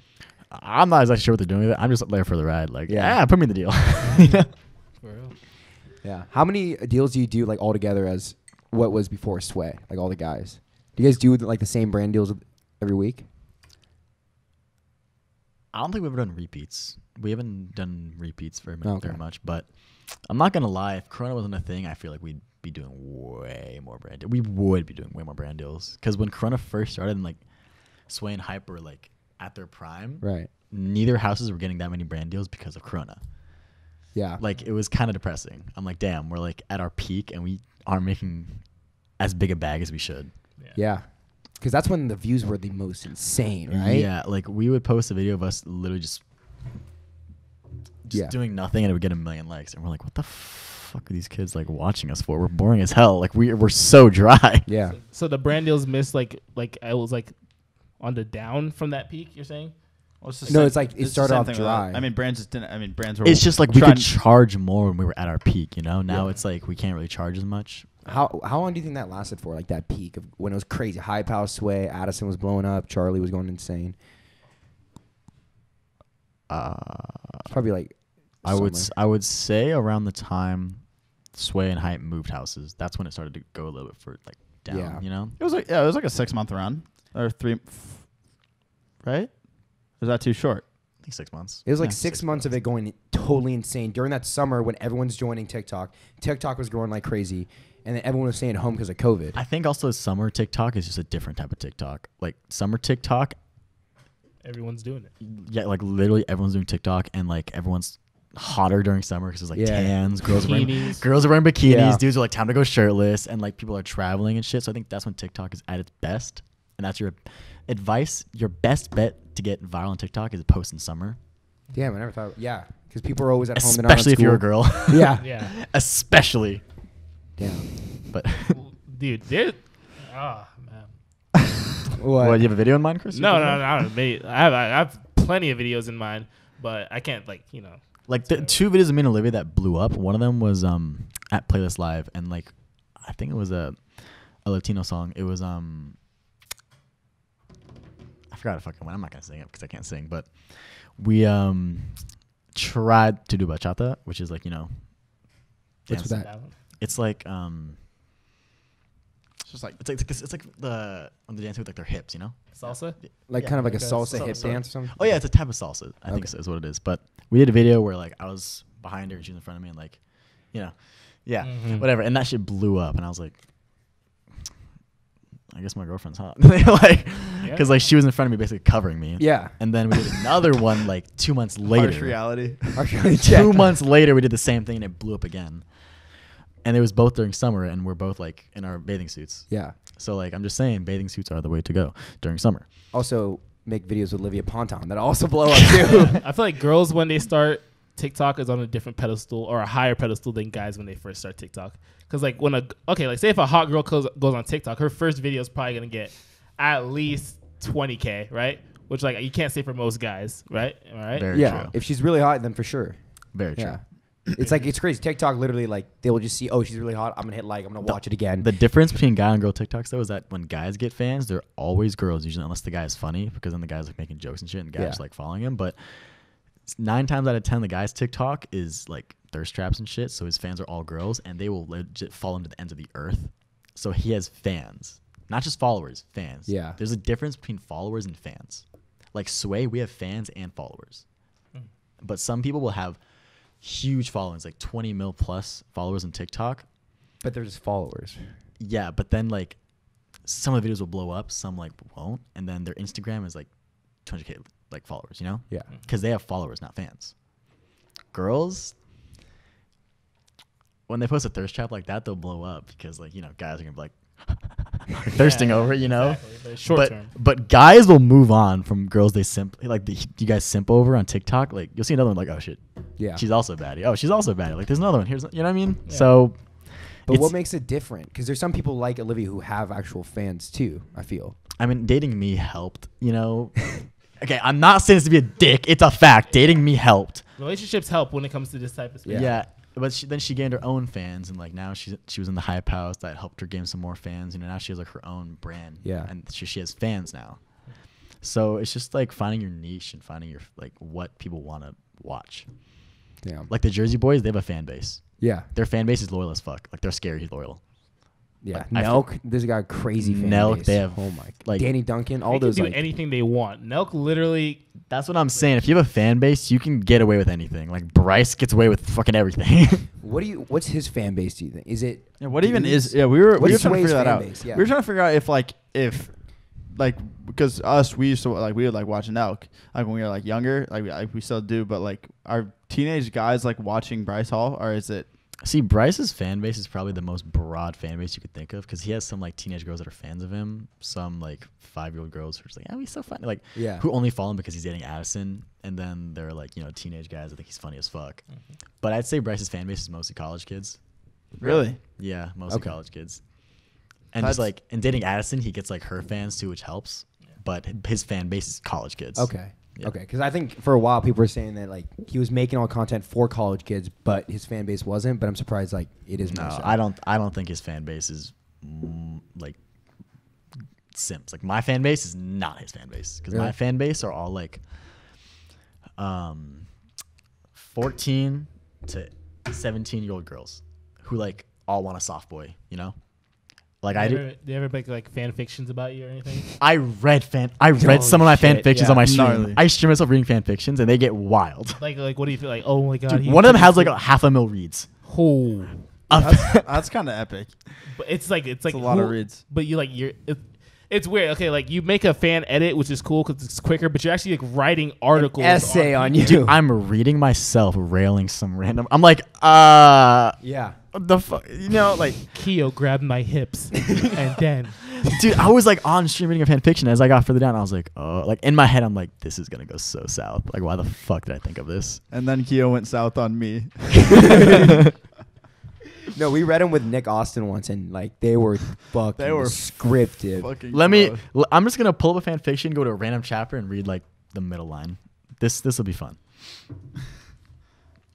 I'm not exactly sure what they're doing with it. I'm just there for the ride. Like, Yeah. yeah, put me in the deal. You know? For real. Yeah. How many deals do you do like all together as what was before Sway? Like all the guys. Do you guys do like the same brand deals every week? I don't think we've ever done repeats. We haven't done repeats very, mu- Okay. very much. But I'm not gonna lie. If Corona wasn't a thing, I feel like we'd be doing way more brand. deals. We would be doing way more brand deals because when Corona first started, and like Sway and Hype were like at their prime, Right. neither houses were getting that many brand deals because of Corona. Yeah. Like it was kind of depressing. I'm like, damn, we're like at our peak and we aren't making as big a bag as we should. yeah. Because that's when the views were the most insane, right? Yeah, like we would post a video of us literally just just Yeah. doing nothing and it would get a million likes and we're like, what the fuck are these kids like watching us for? We're boring as hell. Like we we're so dry. Yeah. So the brand deals missed like like I was like on the down from that peak. You're saying? Well, the No, same- it's like it the started off dry. I mean, brands just didn't. I mean, brands were. It's just like we could charge more when we were at our peak, you know? Now Yeah. it's like we can't really charge as much. How how long do you think that lasted for? Like that peak of when it was crazy. high power Sway, Addison was blowing up, Charlie was going insane. Uh probably like I would. I would say around the time Sway and Hype moved houses, that's when it started to go a little bit for like down, Yeah. you know? It was like yeah, it was like a six month run or three, f- right? Is that too short? I think 6 months. It was like Yeah, six six months of it going totally insane during that summer when everyone's joining TikTok. TikTok was growing like crazy, and then everyone was staying home because of COVID. I think also summer TikTok is just a different type of TikTok. Like summer TikTok, Everyone's doing it. yeah, like literally everyone's doing TikTok and like everyone's hotter during summer because it's like Yeah. tans, girls are wearing Bikinis. girls are wearing bikinis, Yeah. dudes are like time to go shirtless, and like people are traveling and shit. So I think that's when TikTok is at its best, and that's your advice. Your best bet to get viral on TikTok is post in summer, Damn, I never thought. Yeah, because people are always at home. they're not especially if you're a girl. Yeah. Yeah. especially. Damn. But Dude, there. Oh man. What? what? You have a video in mind, Chris? No, no, no. I don't know. Maybe I have. I have plenty of videos in mind, but I can't like you know. like the two videos of me and Olivia that blew up. One of them was um at Playlist Live, and like I think it was a a Latino song. It was um I forgot a fucking one. I'm not gonna sing it because I can't sing. But we um tried to do bachata, which is like you know, What's dance- that? It's like um It's just like it's like it's like the when they dance with like their hips, you know. Salsa. Like Yeah, kind of like a like a salsa salsa. hip dance or something. Oh yeah, it's a type of salsa. I think Okay. is what it is. But we did a video where like I was behind her and she was in front of me and like, you know, yeah, Mhm. whatever. And that shit blew up, and I was like, I guess my girlfriend's hot, like, Yeah. because like she was in front of me, basically covering me. Yeah. And then we did another one like two months harsh later. reality. Actually, Two check. months later, we did the same thing and it blew up again. And it was both during summer, and we're both like in our bathing suits. Yeah. So like I'm just saying, bathing suits are the way to go during summer. Also, make videos with Olivia Ponton that also blow up too. I feel like girls when they start TikTok is on a different pedestal or a higher pedestal than guys when they first start TikTok. Because like when a okay, like say if a hot girl goes goes on TikTok, her first video is probably gonna get at least 20k, right? Which like you can't say for most guys, right? Am I right? Very yeah. true. If she's really hot, then for sure. Very true. Yeah. It's like it's crazy. TikTok literally like they will just see, oh, she's really hot. I'm gonna hit like. I'm gonna watch it again. The difference between guy and girl TikToks though is that when guys get fans, they're always girls usually, unless the guy is funny because then the guy's like making jokes and shit, and the guys Yeah. just like following him. But s- nine times out of ten, the guy's TikTok is like thirst traps and shit. So his fans are all girls, and they will legit follow him to the ends of the earth. So he has fans, not just followers, fans. Yeah. There's a difference between followers and fans. Like Sway, we have fans and followers, hmm. but some people will have huge followings, like 20 mil plus followers on TikTok. but they're just followers. Yeah, but then like some of the videos will blow up, some like won't, and then their Instagram is like 200k like followers, you know? Yeah. Mm-hmm. Because they have followers, not fans. Girls, when they post a thirst trap like that, they'll blow up because like you know guys are gonna be like thirsting Yeah, over it, you know. exactly, but short but term. but guys will move on from girls they simp like the, you guys simp over on TikTok. Like you'll see another one like oh shit, Yeah. she's also a baddie. Oh she's also a baddie. Like there's another one. Here's you know what I mean. Yeah. So But it's- what makes it different? Because there's some people like Olivia who have actual fans too. I feel. I mean, dating me helped, you know. okay, I'm not saying this to be a dick. It's a fact. Dating me helped. Relationships help when it comes to this type of Yeah. space. Yeah. but she, then she gained her own fans, and like now she she was in the hype house that helped her gain some more fans. You know, now she has like her own brand. Yeah. and she, she has fans now. So it's just like finding your niche and finding your like what people want to watch. Yeah. Like the Jersey Boys, they have a fan base. yeah. Their fan base is loyal as fuck. Like they're scary loyal. Yeah. Like, I Nelk. There's a guy crazy fan Nelk, base. they have, Oh my. like- Danny Duncan. All they those can do like. anything they want. Nelk literally That's what I'm saying. If you have a fan base, you can get away with anything. Like Bryce gets away with fucking everything. what do you? What's his fan base? Do you think? Is it? Yeah, what even is? Yeah, we were What we were trying to figure that out. base? Yeah. We were trying to figure out if like if like because us we used to like we would like watching Nelk like when we were like younger like we, like we still do but like are teenage guys like watching Bryce Hall or is it See, Bryce's fan base is probably the most broad fan base you could think of because he has some like teenage girls that are fans of him, some like five year old girls who are just like, oh, he's so funny, like Yeah. who only follow him because he's dating Addison, and then there are like you know teenage guys that think he's funny as fuck. Mm-hmm. But I'd say Bryce's fan base is mostly college kids. really Yeah, mostly Okay. college kids. And That's- just like in dating Addison, he gets like her fans too, which helps. But his fan base is college kids. Okay. Yeah. Okay. Because I think for a while people were saying that like he was making all content for college kids, but his fan base wasn't. But I'm surprised like it is. No. I don't. I don't think his fan base is mm, like simps. Like my fan base is not his fan base because my fan base are all like, um, fourteen to seventeen year old girls who like all want a soft boy. You know, like I do. do. You ever, do you ever make like fan fictions about you or anything? I read fan. I read Oh, some of my fan shit, fictions yeah. on my stream. Gnarly. I stream myself reading fan fictions, and they get wild. Like like what do you feel like? Oh my god, Dude, one of them has like a half a mil reads. Oh, that's, that's kind of epic but it's like it's like it's a lot of reads But you like you're. It, it's weird. Okay, like you make a fan edit, which is cool because it's quicker. But you're actually like writing articles. essay on you. Dude, I'm reading myself railing some random. I'm like, uh, yeah. What the fuck, you know, like, Kio grabbed my hips, and then dude, I was like on stream reading a fan fiction. As I got further down, I was like, oh, like in my head, I'm like, this is gonna go so south. Like, why the fuck did I think of this? and then Kio went south on me No, we read them with Nick Austin once, and like they were fucking They were scripted. fucking Let me. gross. l- I'm just gonna pull up a fan fiction, go to a random chapter, and read like the middle line. This this will be fun.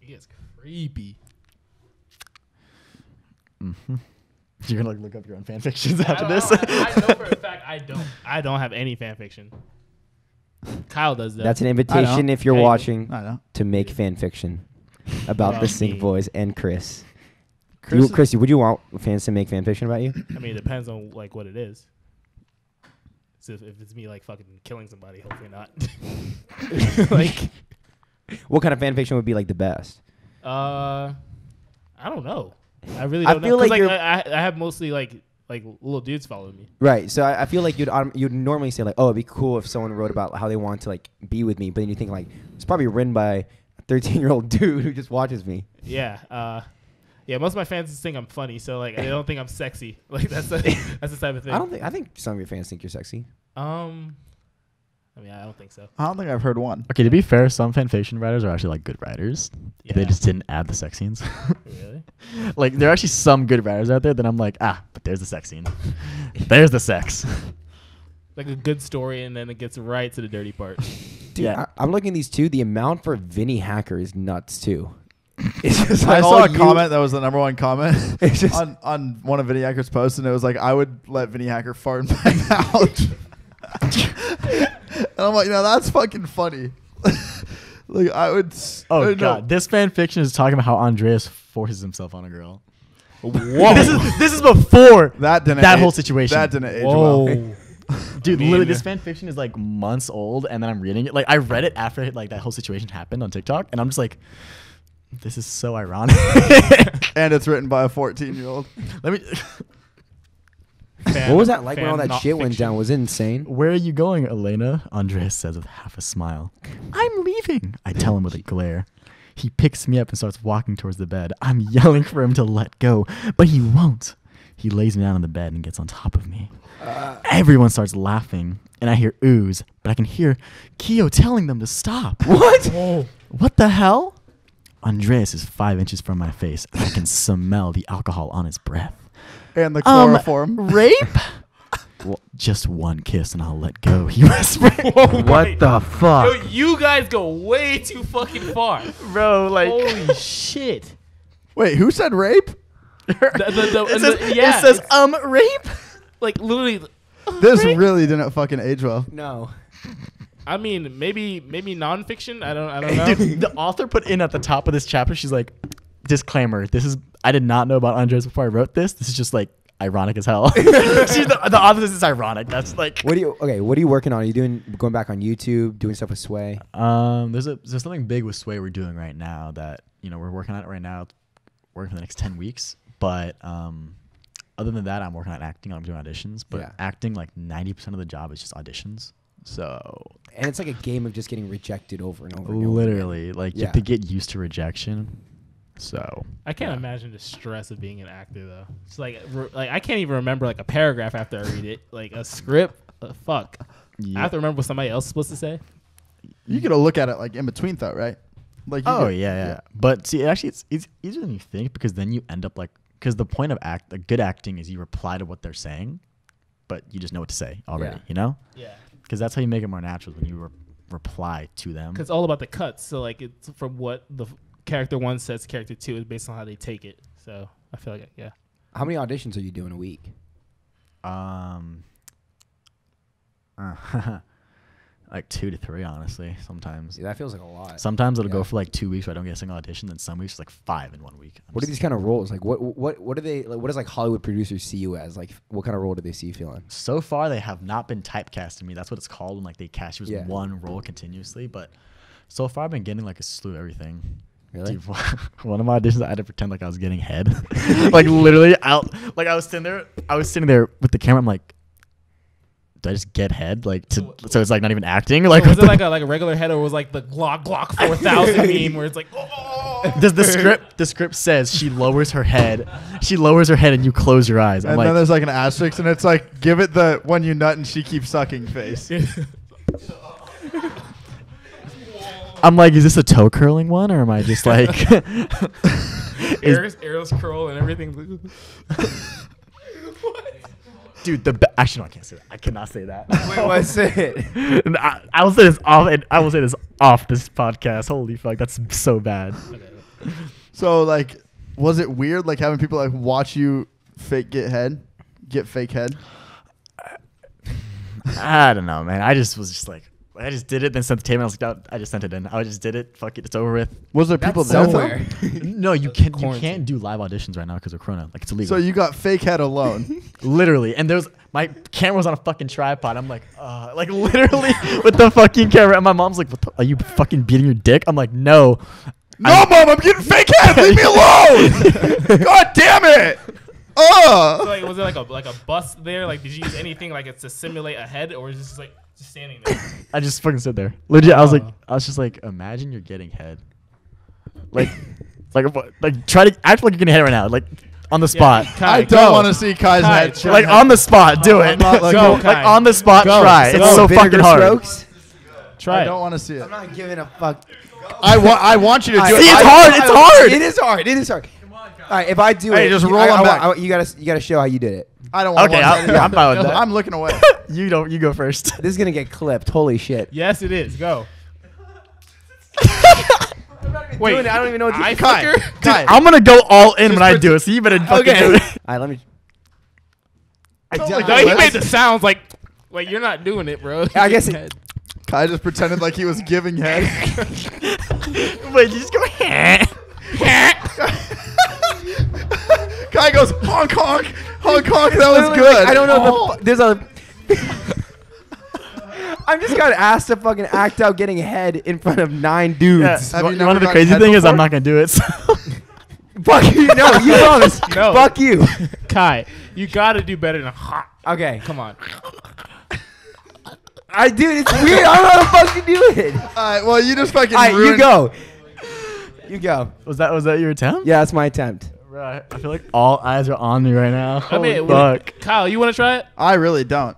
it gets creepy. Hmm You're gonna like look up your own fan fictions after don't- this. I, I know for a fact I don't. I don't have any fan fiction. Kyle does that. That's an invitation if you're Hey. watching I know to make fan fiction about the About Sync. Boys and Chris. Chris you, is- Christy, would you want fans to make fan fiction about you? I mean, it depends on like what it is. So if, if it's me like fucking killing somebody, hopefully not. like, What kind of fan fiction would be like the best? uh, I don't know. I really don't I feel know. 'Cause, like like, you're- I, I I have mostly like like little dudes following me. Right. So I, I feel like you'd you'd normally say like, oh, it'd be cool if someone wrote about how they want to like be with me, but then you think like it's probably written by a 13 year old dude who just watches me. Yeah. Uh, yeah. Most of my fans just think I'm funny, so like they don't think I'm sexy. Like that's the, that's the type of thing. I don't think I think some of your fans think you're sexy. Um, I mean, I don't think so. I don't think I've heard one okay, to be fair, some fan fiction writers are actually like good writers. Yeah. They just didn't add the sex scenes. really. like there are actually some good writers out there that I'm like, ah, but there's the sex scene. there's the sex. Like a good story, and then it gets right to the dirty part. Dude, Yeah. I, I'm looking at these two. The amount for Vinny Hacker is nuts too. It's just I saw a you- comment that was the number one comment It's just on, on one of Vinny Hacker's posts, and it was like, I would let Vinny Hacker fart in my mouth. and I'm like, no, that's fucking funny. Like, I would. s- Oh no. god, this fan fiction is talking about how Andreas forces himself on a girl. Whoa. This is this is before That didn't. That age- whole situation. That didn't age well. Whoa. Dude, mean- literally, this fan fiction is like months old, and then I'm reading it. Like, I read it after like that whole situation happened on TikTok, and I'm just like, this is so ironic. And it's written by a 14 year old. Let me. Fan- what was that like when all that not shit went down? Was it insane? Where are you going, Elena? Andreas says with half a smile. I'm leaving. I tell him with a glare. He picks me up and starts walking towards the bed. I'm yelling for him to let go, but he won't. He lays me down on the bed and gets on top of me. Uh. Everyone starts laughing, and I hear oohs, but I can hear Kio telling them to stop. What? Whoa. What the hell? Andreas is five inches from my face, and I can smell the alcohol on his breath. And the Um, rape? well, just one kiss and I'll let go, he whispered. Whoa, wait. the Yo, fuck? you guys go way too fucking far. Bro, like. Holy shit. Wait, who said rape? The, the, the, it says, the- yeah, it says um, rape? like literally. This really didn't fucking age well. No. I mean, maybe maybe nonfiction. I don't I don't know. Dude, the author put in at the top of this chapter, she's like, disclaimer, this is, I did not know about Andres before I wrote this. This is just like ironic as hell. the, the author it's ironic. That's like. What do you? Okay, what are you working on? Are you doing going back on YouTube, doing stuff with Sway? Um, there's a there's something big with Sway we're doing right now that you know we're working on it right now, working for the next ten weeks. But um, other than that, I'm working on acting. I'm doing auditions, but Yeah. acting like ninety percent of the job is just auditions. So And it's like a game of just getting rejected over and over. And over literally, like you have to get used to rejection. So I can't yeah. imagine the stress of being an actor though. It's like re- like I can't even remember like a paragraph after I read it. Like a script. Uh, fuck. I have to remember what somebody else is supposed to say. You gotta look at it like in between, though, right? Like. you Oh get- yeah, yeah, But see, actually, it's it's easier than you think because then you end up like because the point of act, like good acting, is you reply to what they're saying, but you just know what to say already. Yeah. You know, Yeah. because that's how you make it more natural when you re- reply to them. Because it's all about the cuts. So like it's from what the f- character one says character two is based on how they take it. So I feel like yeah. How many auditions are you doing a week? Um, uh, like two to three, honestly. Sometimes, yeah, that feels like a lot. sometimes it'll Yeah. go for like two weeks where I don't get a single audition. Then some weeks it's like five in one week. I'm What are these kind of roles? Like, what what what do they? Like, what does like Hollywood producers see you as? Like, what kind of role do they see you feeling? so far they have not been typecasting me. That's what it's called when like they cast you as Yeah. one role continuously. But so far I've been getting like a slew of everything. Really? Dude, one of my auditions I had to pretend like I was getting head. like literally out like I was sitting there I was sitting there with the camera, I'm like do I just get head? Like to, so it's like not even acting? Like So was it the- like a like a regular head or was like the Glock Glock four thousand meme where it's like oh Does the script the script says she lowers her head. She lowers her head and you close your eyes. I'm And like then there's like an asterisk, and it's like, give it the when you nut and she keeps sucking face. I'm like, is this a toe curling one or am I just like is, Arrows, arrows curl and everything. Dude, the be- actually no, I can't say that. I cannot say that. Wait, what's it? I, I will say this off. And I will say this off this podcast. Holy fuck, that's so bad. So like, was it weird like having people like watch you fake get head, get fake head? I don't know, man. I just was just like, I just did it, then sent the tape. And I was like, "Oh, I just sent it in. I just did it. Fuck it, it's over with. Was there That's people there? somewhere. no, you can't. You Quarantine. can't do live auditions right now because of Corona. Like it's illegal. So you got fake head alone. literally, and there's my camera was on a fucking tripod. I'm like, uh, like literally with the fucking camera. And my mom's like, what the, are you fucking beating your dick? I'm like, no. no, mom, I'm getting fake head. Leave me alone. God damn it. So Oh. like was it like a like a bus there? Like did you use anything like it's to simulate a head or is it just like just standing there? I just fucking stood there. Legit, I was like, Oh. I was just like, imagine you're getting head. Like, like, like, try to act like you're getting head right now, like on the spot. Yeah, Kai, I don't want to see Kai's Kai, head. like on the spot, do it. not like- Go, like on the spot, Go. try. Go. It's so Vinegar fucking hard. strokes? Try I don't want to see it. I'm not giving a fuck. I want. I want you to do Alright, it. See, it's I- hard, it's hard. It is hard. It is hard. All right, if I do Hey, it, just roll I, him I back. I want- you gotta, you gotta show how you did it. I don't want. Okay, one I'll, I'm fine with that. I'm looking away. You don't. You go first. This is gonna get clipped. Holy shit. Yes, it is. Go. Wait, doing it. I don't even know what you I Kai, fucker? Kai. I'm gonna go all in Just when I do it, so you better fucking Okay. do All it. right, let me. Don't I- like No, that. he made the sounds like like you're not doing it, bro. I guess it- Kai just pretended like he was giving head. Wait, you just go. Kai goes Hong Kong, Hong Kong. That was Literally, good. like, I don't know. Oh. The, fu- there's a. I'm just got asked to fucking act out getting head in front of nine dudes. Have you One of the gotten crazy head thing is I'm not gonna do it. So. Fuck you. No, you promise. No. Fuck you. Kai, you gotta do better than ha. Okay. Come on. I dude, it's weird. I don't know how to fucking do it. All right, well, you just fucking. All right, you go. You go. was that was that your attempt? Yeah, that's my attempt. Right. I feel like all eyes are on me right now. I Holy mean, what- fuck. Kyle, you want to try it? I really don't.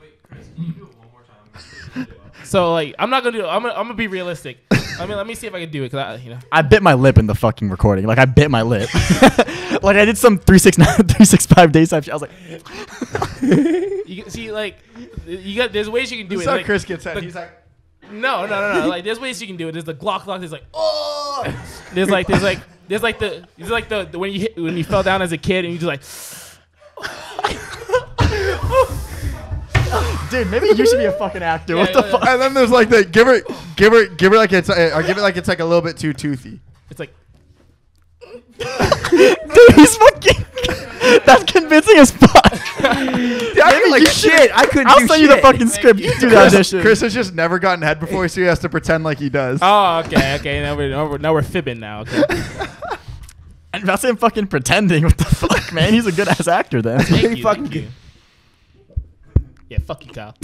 Wait, Chris, can you do it one more time? So like, I'm not gonna do. it. I'm gonna, I'm gonna be realistic. I mean, let me see if I can do it. Cause I, you know, I bit my lip in the fucking recording. Like I bit my lip. like I did some 369 365 days. I was like, you can see like, you got. There's ways you can do This it. is how Like, Chris gets head. the- He's like, No, no, no, no. Like there's ways you can do it. There's the Glock Glock. There's like oh. There's like there's like there's like the there's like the, the when you hit when you fell down as a kid and you just like dude, maybe you should be a fucking actor. what Yeah, the yeah, fuck? and then there's like the give her, give her, give her like it's, uh, or give it like it's like a little bit too toothy. it's like Dude, he's fucking. That's convincing as fuck. Dude, I feel like shit. I couldn't I'll do send shit. you the fucking script. You do the Chris, audition. Chris has just never gotten head before, so he has to pretend like he does. oh okay okay now we're now we're, now we're fibbing now okay. And that's him fucking pretending. What the fuck, man? He's a good ass actor then. Thank you, fucking thank you. Yeah, fuck you, Kyle.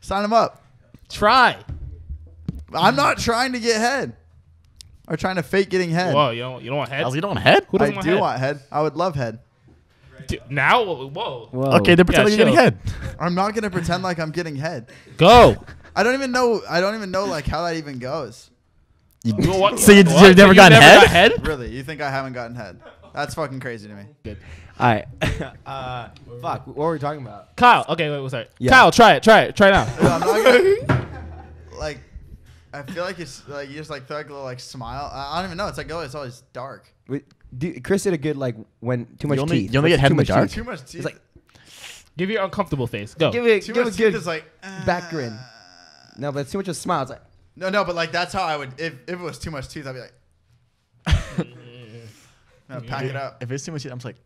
Sign him up. Try. I'm not trying to get head, or trying to fake getting head. Whoa, you don't you don't want head? How's he doing head? Who I doesn't do want head? want head. I would love head. Dude, now whoa. Whoa. Okay, they're pretending Yeah, you're getting chill. head. I'm not gonna pretend like I'm getting head. Go. I don't even know. I don't even know like how that even goes. You- Well, what- so you, what? you've never you gotten never head? got head? Really? You think I haven't gotten head? That's fucking crazy to me. Good. All right. uh, fuck. What were we talking about? Kyle. Okay, wait, wait, sorry. Yeah. Kyle, try it. Try it. Try it now. No, I'm not gonna, like, I feel like it's like you just like throw like a little like smile. I I don't even know. It's like oh, it's always dark. We, do, Chris did a good like when too much You only- teeth. you only What's get head too in the much dark? teeth? Too much teeth. It's like Give your uncomfortable face. Go. give it too give much a teeth good is like back grin. uh, No, but it's too much of a smile. It's like No, no, but like that's how I would. If, if it was too much teeth, I'd be like, no, pack it up. If it's too much, teeth, I'm just like,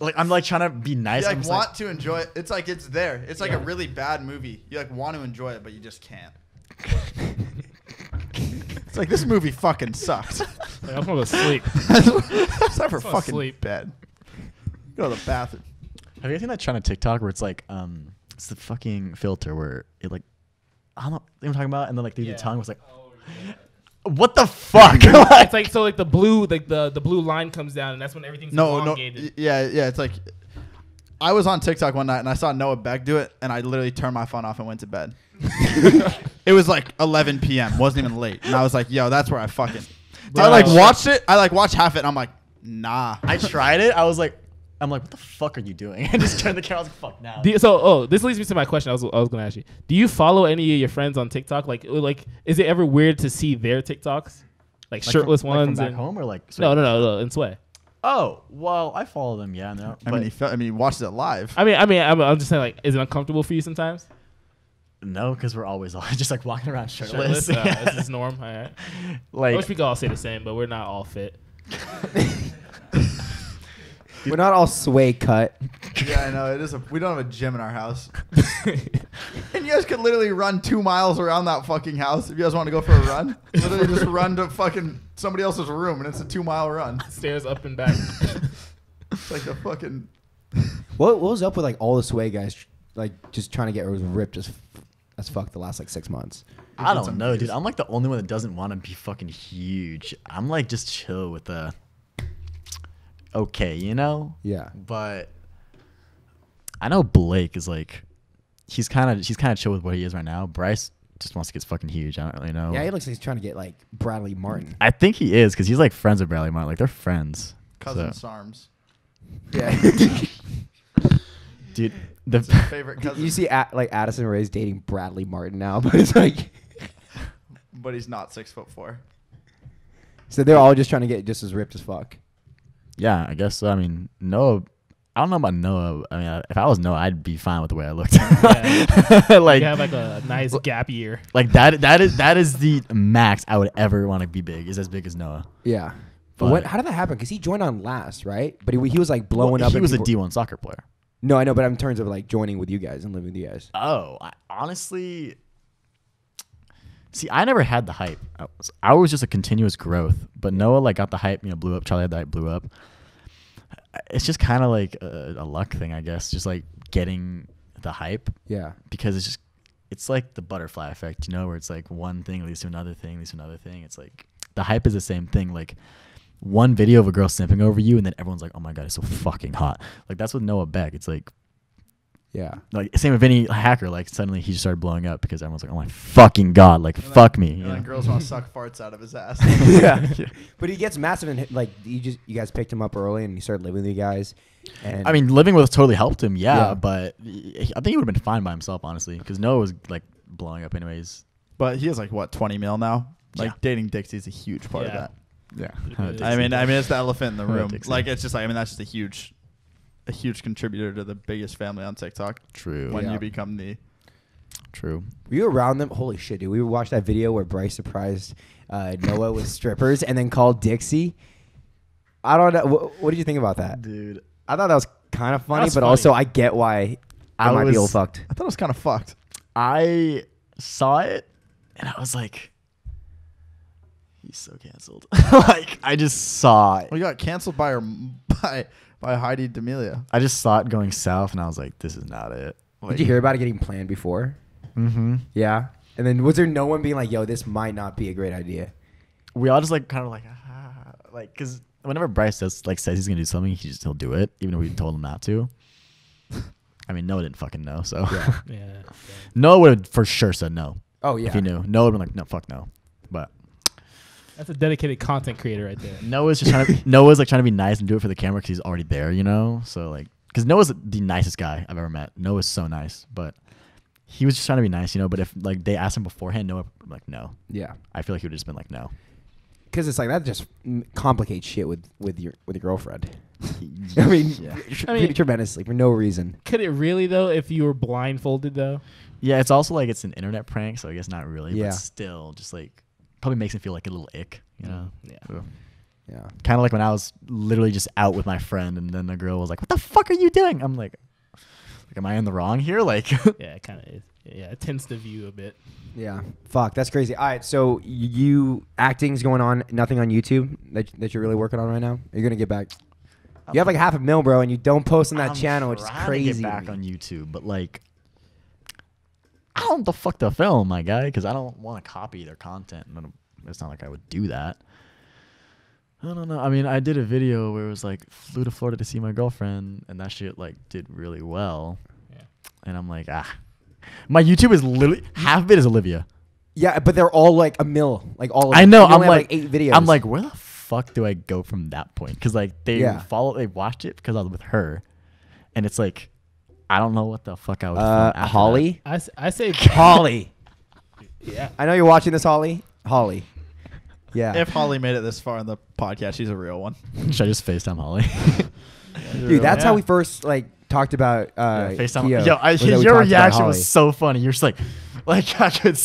like I'm like trying to be nice. You I'm like just want like, to enjoy it. It's like it's there. It's like a really bad movie. You like want to enjoy it, but you just can't. It's like this movie fucking sucks. Like, I'm gonna go sleep. it's time for Fall fucking sleep. bed. Go to the bathroom. have you ever seen that trend on TikTok where it's like, um, it's the fucking filter where it like, I don't know, you know what I'm talking about, and then like through Yeah. the tongue was like, what the fuck? it's like so like the blue like the the blue line comes down and that's when everything's No, no, elongated. y- yeah, yeah. It's like I was on TikTok one night and I saw Noah Beck do it, and I literally turned my phone off and went to bed. it was like 11 p.m. wasn't even late, and I was like, "Yo, that's where I fucking." I like watched it. I like watched half it, and I'm like, "Nah." I tried it. I was like, I'm like, what the fuck are you doing? I just turned the camera. I was like, fuck now. Do you- so oh, this leads me to my question. I was I was gonna ask you. Do you follow any of your friends on TikTok? Like uh, like is it ever weird to see their TikToks? Like, Like from- shirtless like from ones back and home or like no no no no in Sway. Oh well, I follow them. Yeah, no. I mean, he felt, I mean, he watched it live. I mean I mean I'm, I'm just saying like is it uncomfortable for you sometimes? no, because we're always all just like walking around shirtless. Shirtless? Uh, is this norm? All right. I like wish we could all say the same, but we're not all fit. we're not all sway cut. yeah, I know. It is. A, we don't have a gym in our house, and you guys could literally run two miles around that fucking house if you guys want to go for a run. literally, just run to fucking somebody else's room, and it's a two mile run. Stairs up and back. It's like a fucking. What, what was up with like all the sway guys, like just trying to get ripped as as fuck the last like six months? I don't know, dude. I'm like the only one that doesn't want to be fucking huge. I'm like just chill with the. Okay, you know. Yeah. But I know Blake is like, he's kind of he's kind of chill with what he is right now. Bryce just wants to get fucking huge. I don't really know. Yeah, he looks like he's trying to get like Bradley Martyn. I think he is because he's like friends with Bradley Martyn. Like they're friends. Cousin So- Sarms. Yeah. dude. The It's favorite cousin. you see, A- like Addison Rae's dating Bradley Martyn now, but it's like, but he's not six foot four. So they're all just trying to get just as ripped as fuck. Yeah, I guess so. I mean, Noah. I don't know about Noah. I mean, if I was Noah, I'd be fine with the way I looked. like, you have like a nice gap year. like that. That is that is the max I would ever want to be big. Is as big as Noah. Yeah. But But- what? How did that happen? Because he joined on last, right? But he, he was like blowing Well, up. He was a people- D1 soccer player. No, I know, but in terms of like joining with you guys and living with you guys. Oh, I, honestly, see, I never had the hype. I was, I was just a continuous growth. But Noah like got the hype, you know, blew up. Charlie had the hype, blew up. It's just kind of like a, a luck thing, I guess. Just like getting the hype Yeah. because it's just it's like the butterfly effect, you know, where it's like one thing leads to another thing, leads to another thing. It's like the hype is the same thing. Like one video of a girl simping over you, and then everyone's like, "Oh my god, it's so fucking hot." Like that's with Noah Beck. It's like Yeah. like same with Vinny Hacker. Like suddenly he just started blowing up because everyone's like, "Oh my fucking god!" Like fuck me. you And then know? girls want to suck farts out of his ass. yeah. But he gets massive and like you just you guys picked him up early and he started living with you guys. And I mean, living with us totally helped him, yeah, Yeah. but I think he would have been fine by himself, honestly, because Noah was like blowing up anyways. But he has like what twenty mil now. Like Yeah. dating Dixie is a huge part Yeah. of that. Yeah, uh, I mean, I mean, it's the elephant in the Oh, room. Like, it's just like, I mean, that's just a huge, a huge contributor to the biggest family on TikTok. true, When Yeah. you become the, true. were you around them? Holy shit, dude! We watched that video where Bryce surprised uh, Noah with strippers and then called Dixie. I don't know. What, what did you think about that? dude. I thought that was kind of funny, was but funny. also I get why it I might be was- old fucked. I thought it was kind of fucked. I saw it and I was like, he's so canceled. like I just saw it. We got canceled by her by by Heidi D'Amelio. I just saw it going south and I was like, this is not it. Like, Did you hear about it getting planned before? Mm-hmm. Yeah. And then was there no one being like, "Yo, this might not be a great idea"? We all just like kind of like, ah, like, cause whenever Bryce does like says he's gonna do something, he just he'll do it, even though we told him not to. I mean, Noah didn't fucking know, so Yeah. Yeah. Noah would have for sure said no Oh yeah. if he knew. Noah would have been like, no, fuck no. But That's a dedicated content creator right there. Noah's just trying to Noah's like trying to be nice and do it for the camera because he's already there, you know. So like, because Noah's the nicest guy I've ever met. Noah's so nice, but he was just trying to be nice, you know. But if like they asked him beforehand, Noah would be like no. Yeah. I feel like he would have just been like no. Because it's like that just complicates shit with with your with your girlfriend. I mean, yeah. I mean- tremendously for no reason. Could it really though if you were blindfolded though? Yeah, it's also like it's an internet prank, so I guess not really. Yeah. But still, just like probably makes me feel like a little ick, you know. Mm, yeah. Yeah. Kind of like when I was literally just out with my friend, and then the girl was like, "What the fuck are you doing?" I'm like, "Like, am I in the wrong here?" Like, Yeah, it kind of is. Yeah, it tends to view a bit. Yeah. Fuck, that's crazy. All right, so you acting's going on, nothing on YouTube that that you're really working on right now. You're gonna get back. You have like half a mil, bro, and you don't post on that I'm channel, which is trying to crazy. Get back on YouTube, but like, I don't the fuck to film, my guy, because I don't want to copy their content. and It's not like I would do that. I don't know. I mean, I did a video where it was like flew to Florida to see my girlfriend, and that shit like did really well. Yeah. And I'm like, ah, my YouTube is literally half of it is Olivia. Yeah, but they're all like a mil, like all. Of I know. You I'm only have, like, eight videos. I'm like, where the fuck do I go from that point? Because like they Yeah. follow, they watched it because I was with her, and it's like, I don't know what the fuck I would. uh, film after that. Holly, I, s- I say Holly. yeah. I know you're watching this, Holly. Holly. Yeah. If Holly made it this far in the podcast, she's a real one. Should I just FaceTime Holly? Dude, that's how we first like talked about uh, Yeah, FaceTime. Kio, Yo, I, was that we your reaction was so funny. You're just like, like I could.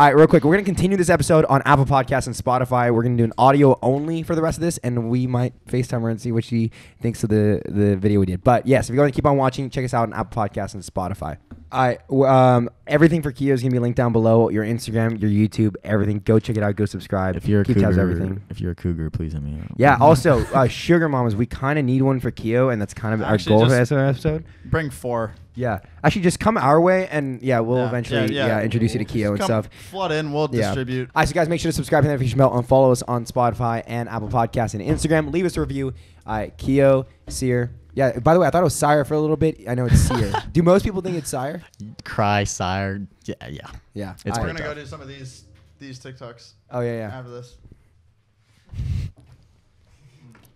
S- All right, real quick, we're gonna continue this episode on Apple Podcasts and Spotify. We're gonna do an audio only for the rest of this, and we might FaceTime her and see what she thinks of the the video we did. But yes, if you're going to keep on watching, check us out on Apple Podcasts and Spotify. All right, w- um, everything for Kio is gonna be linked down below. Your Instagram, your YouTube, everything. Go check it out. Go subscribe. If you're a keep cougar, tabs on everything. if you're a cougar, please hit me up. Yeah. Also, uh, Sugar Mamas, we kind of need one for Kio, and that's kind of our goal for this episode. Bring four. Yeah. Actually, just come our way, and yeah, we'll Yeah, eventually yeah, yeah, yeah. introduce you to Kio and Come stuff. Flood in. We'll Yeah. distribute. All right, so guys, make sure to subscribe to the notification bell and follow us on Spotify and Apple Podcasts and Instagram. Leave us a review. All right, Kio, Cyr. Yeah, by the way, I thought it was Sire for a little bit. I know it's Sear. Do most people think it's Sire? Cry, sire. Yeah, yeah. Yeah. It's We're right. gonna go do some of these these TikToks Oh, yeah, yeah. after this.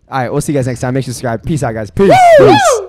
All right, we'll see you guys next time. Make sure to subscribe. Peace out, guys. Peace. Peace.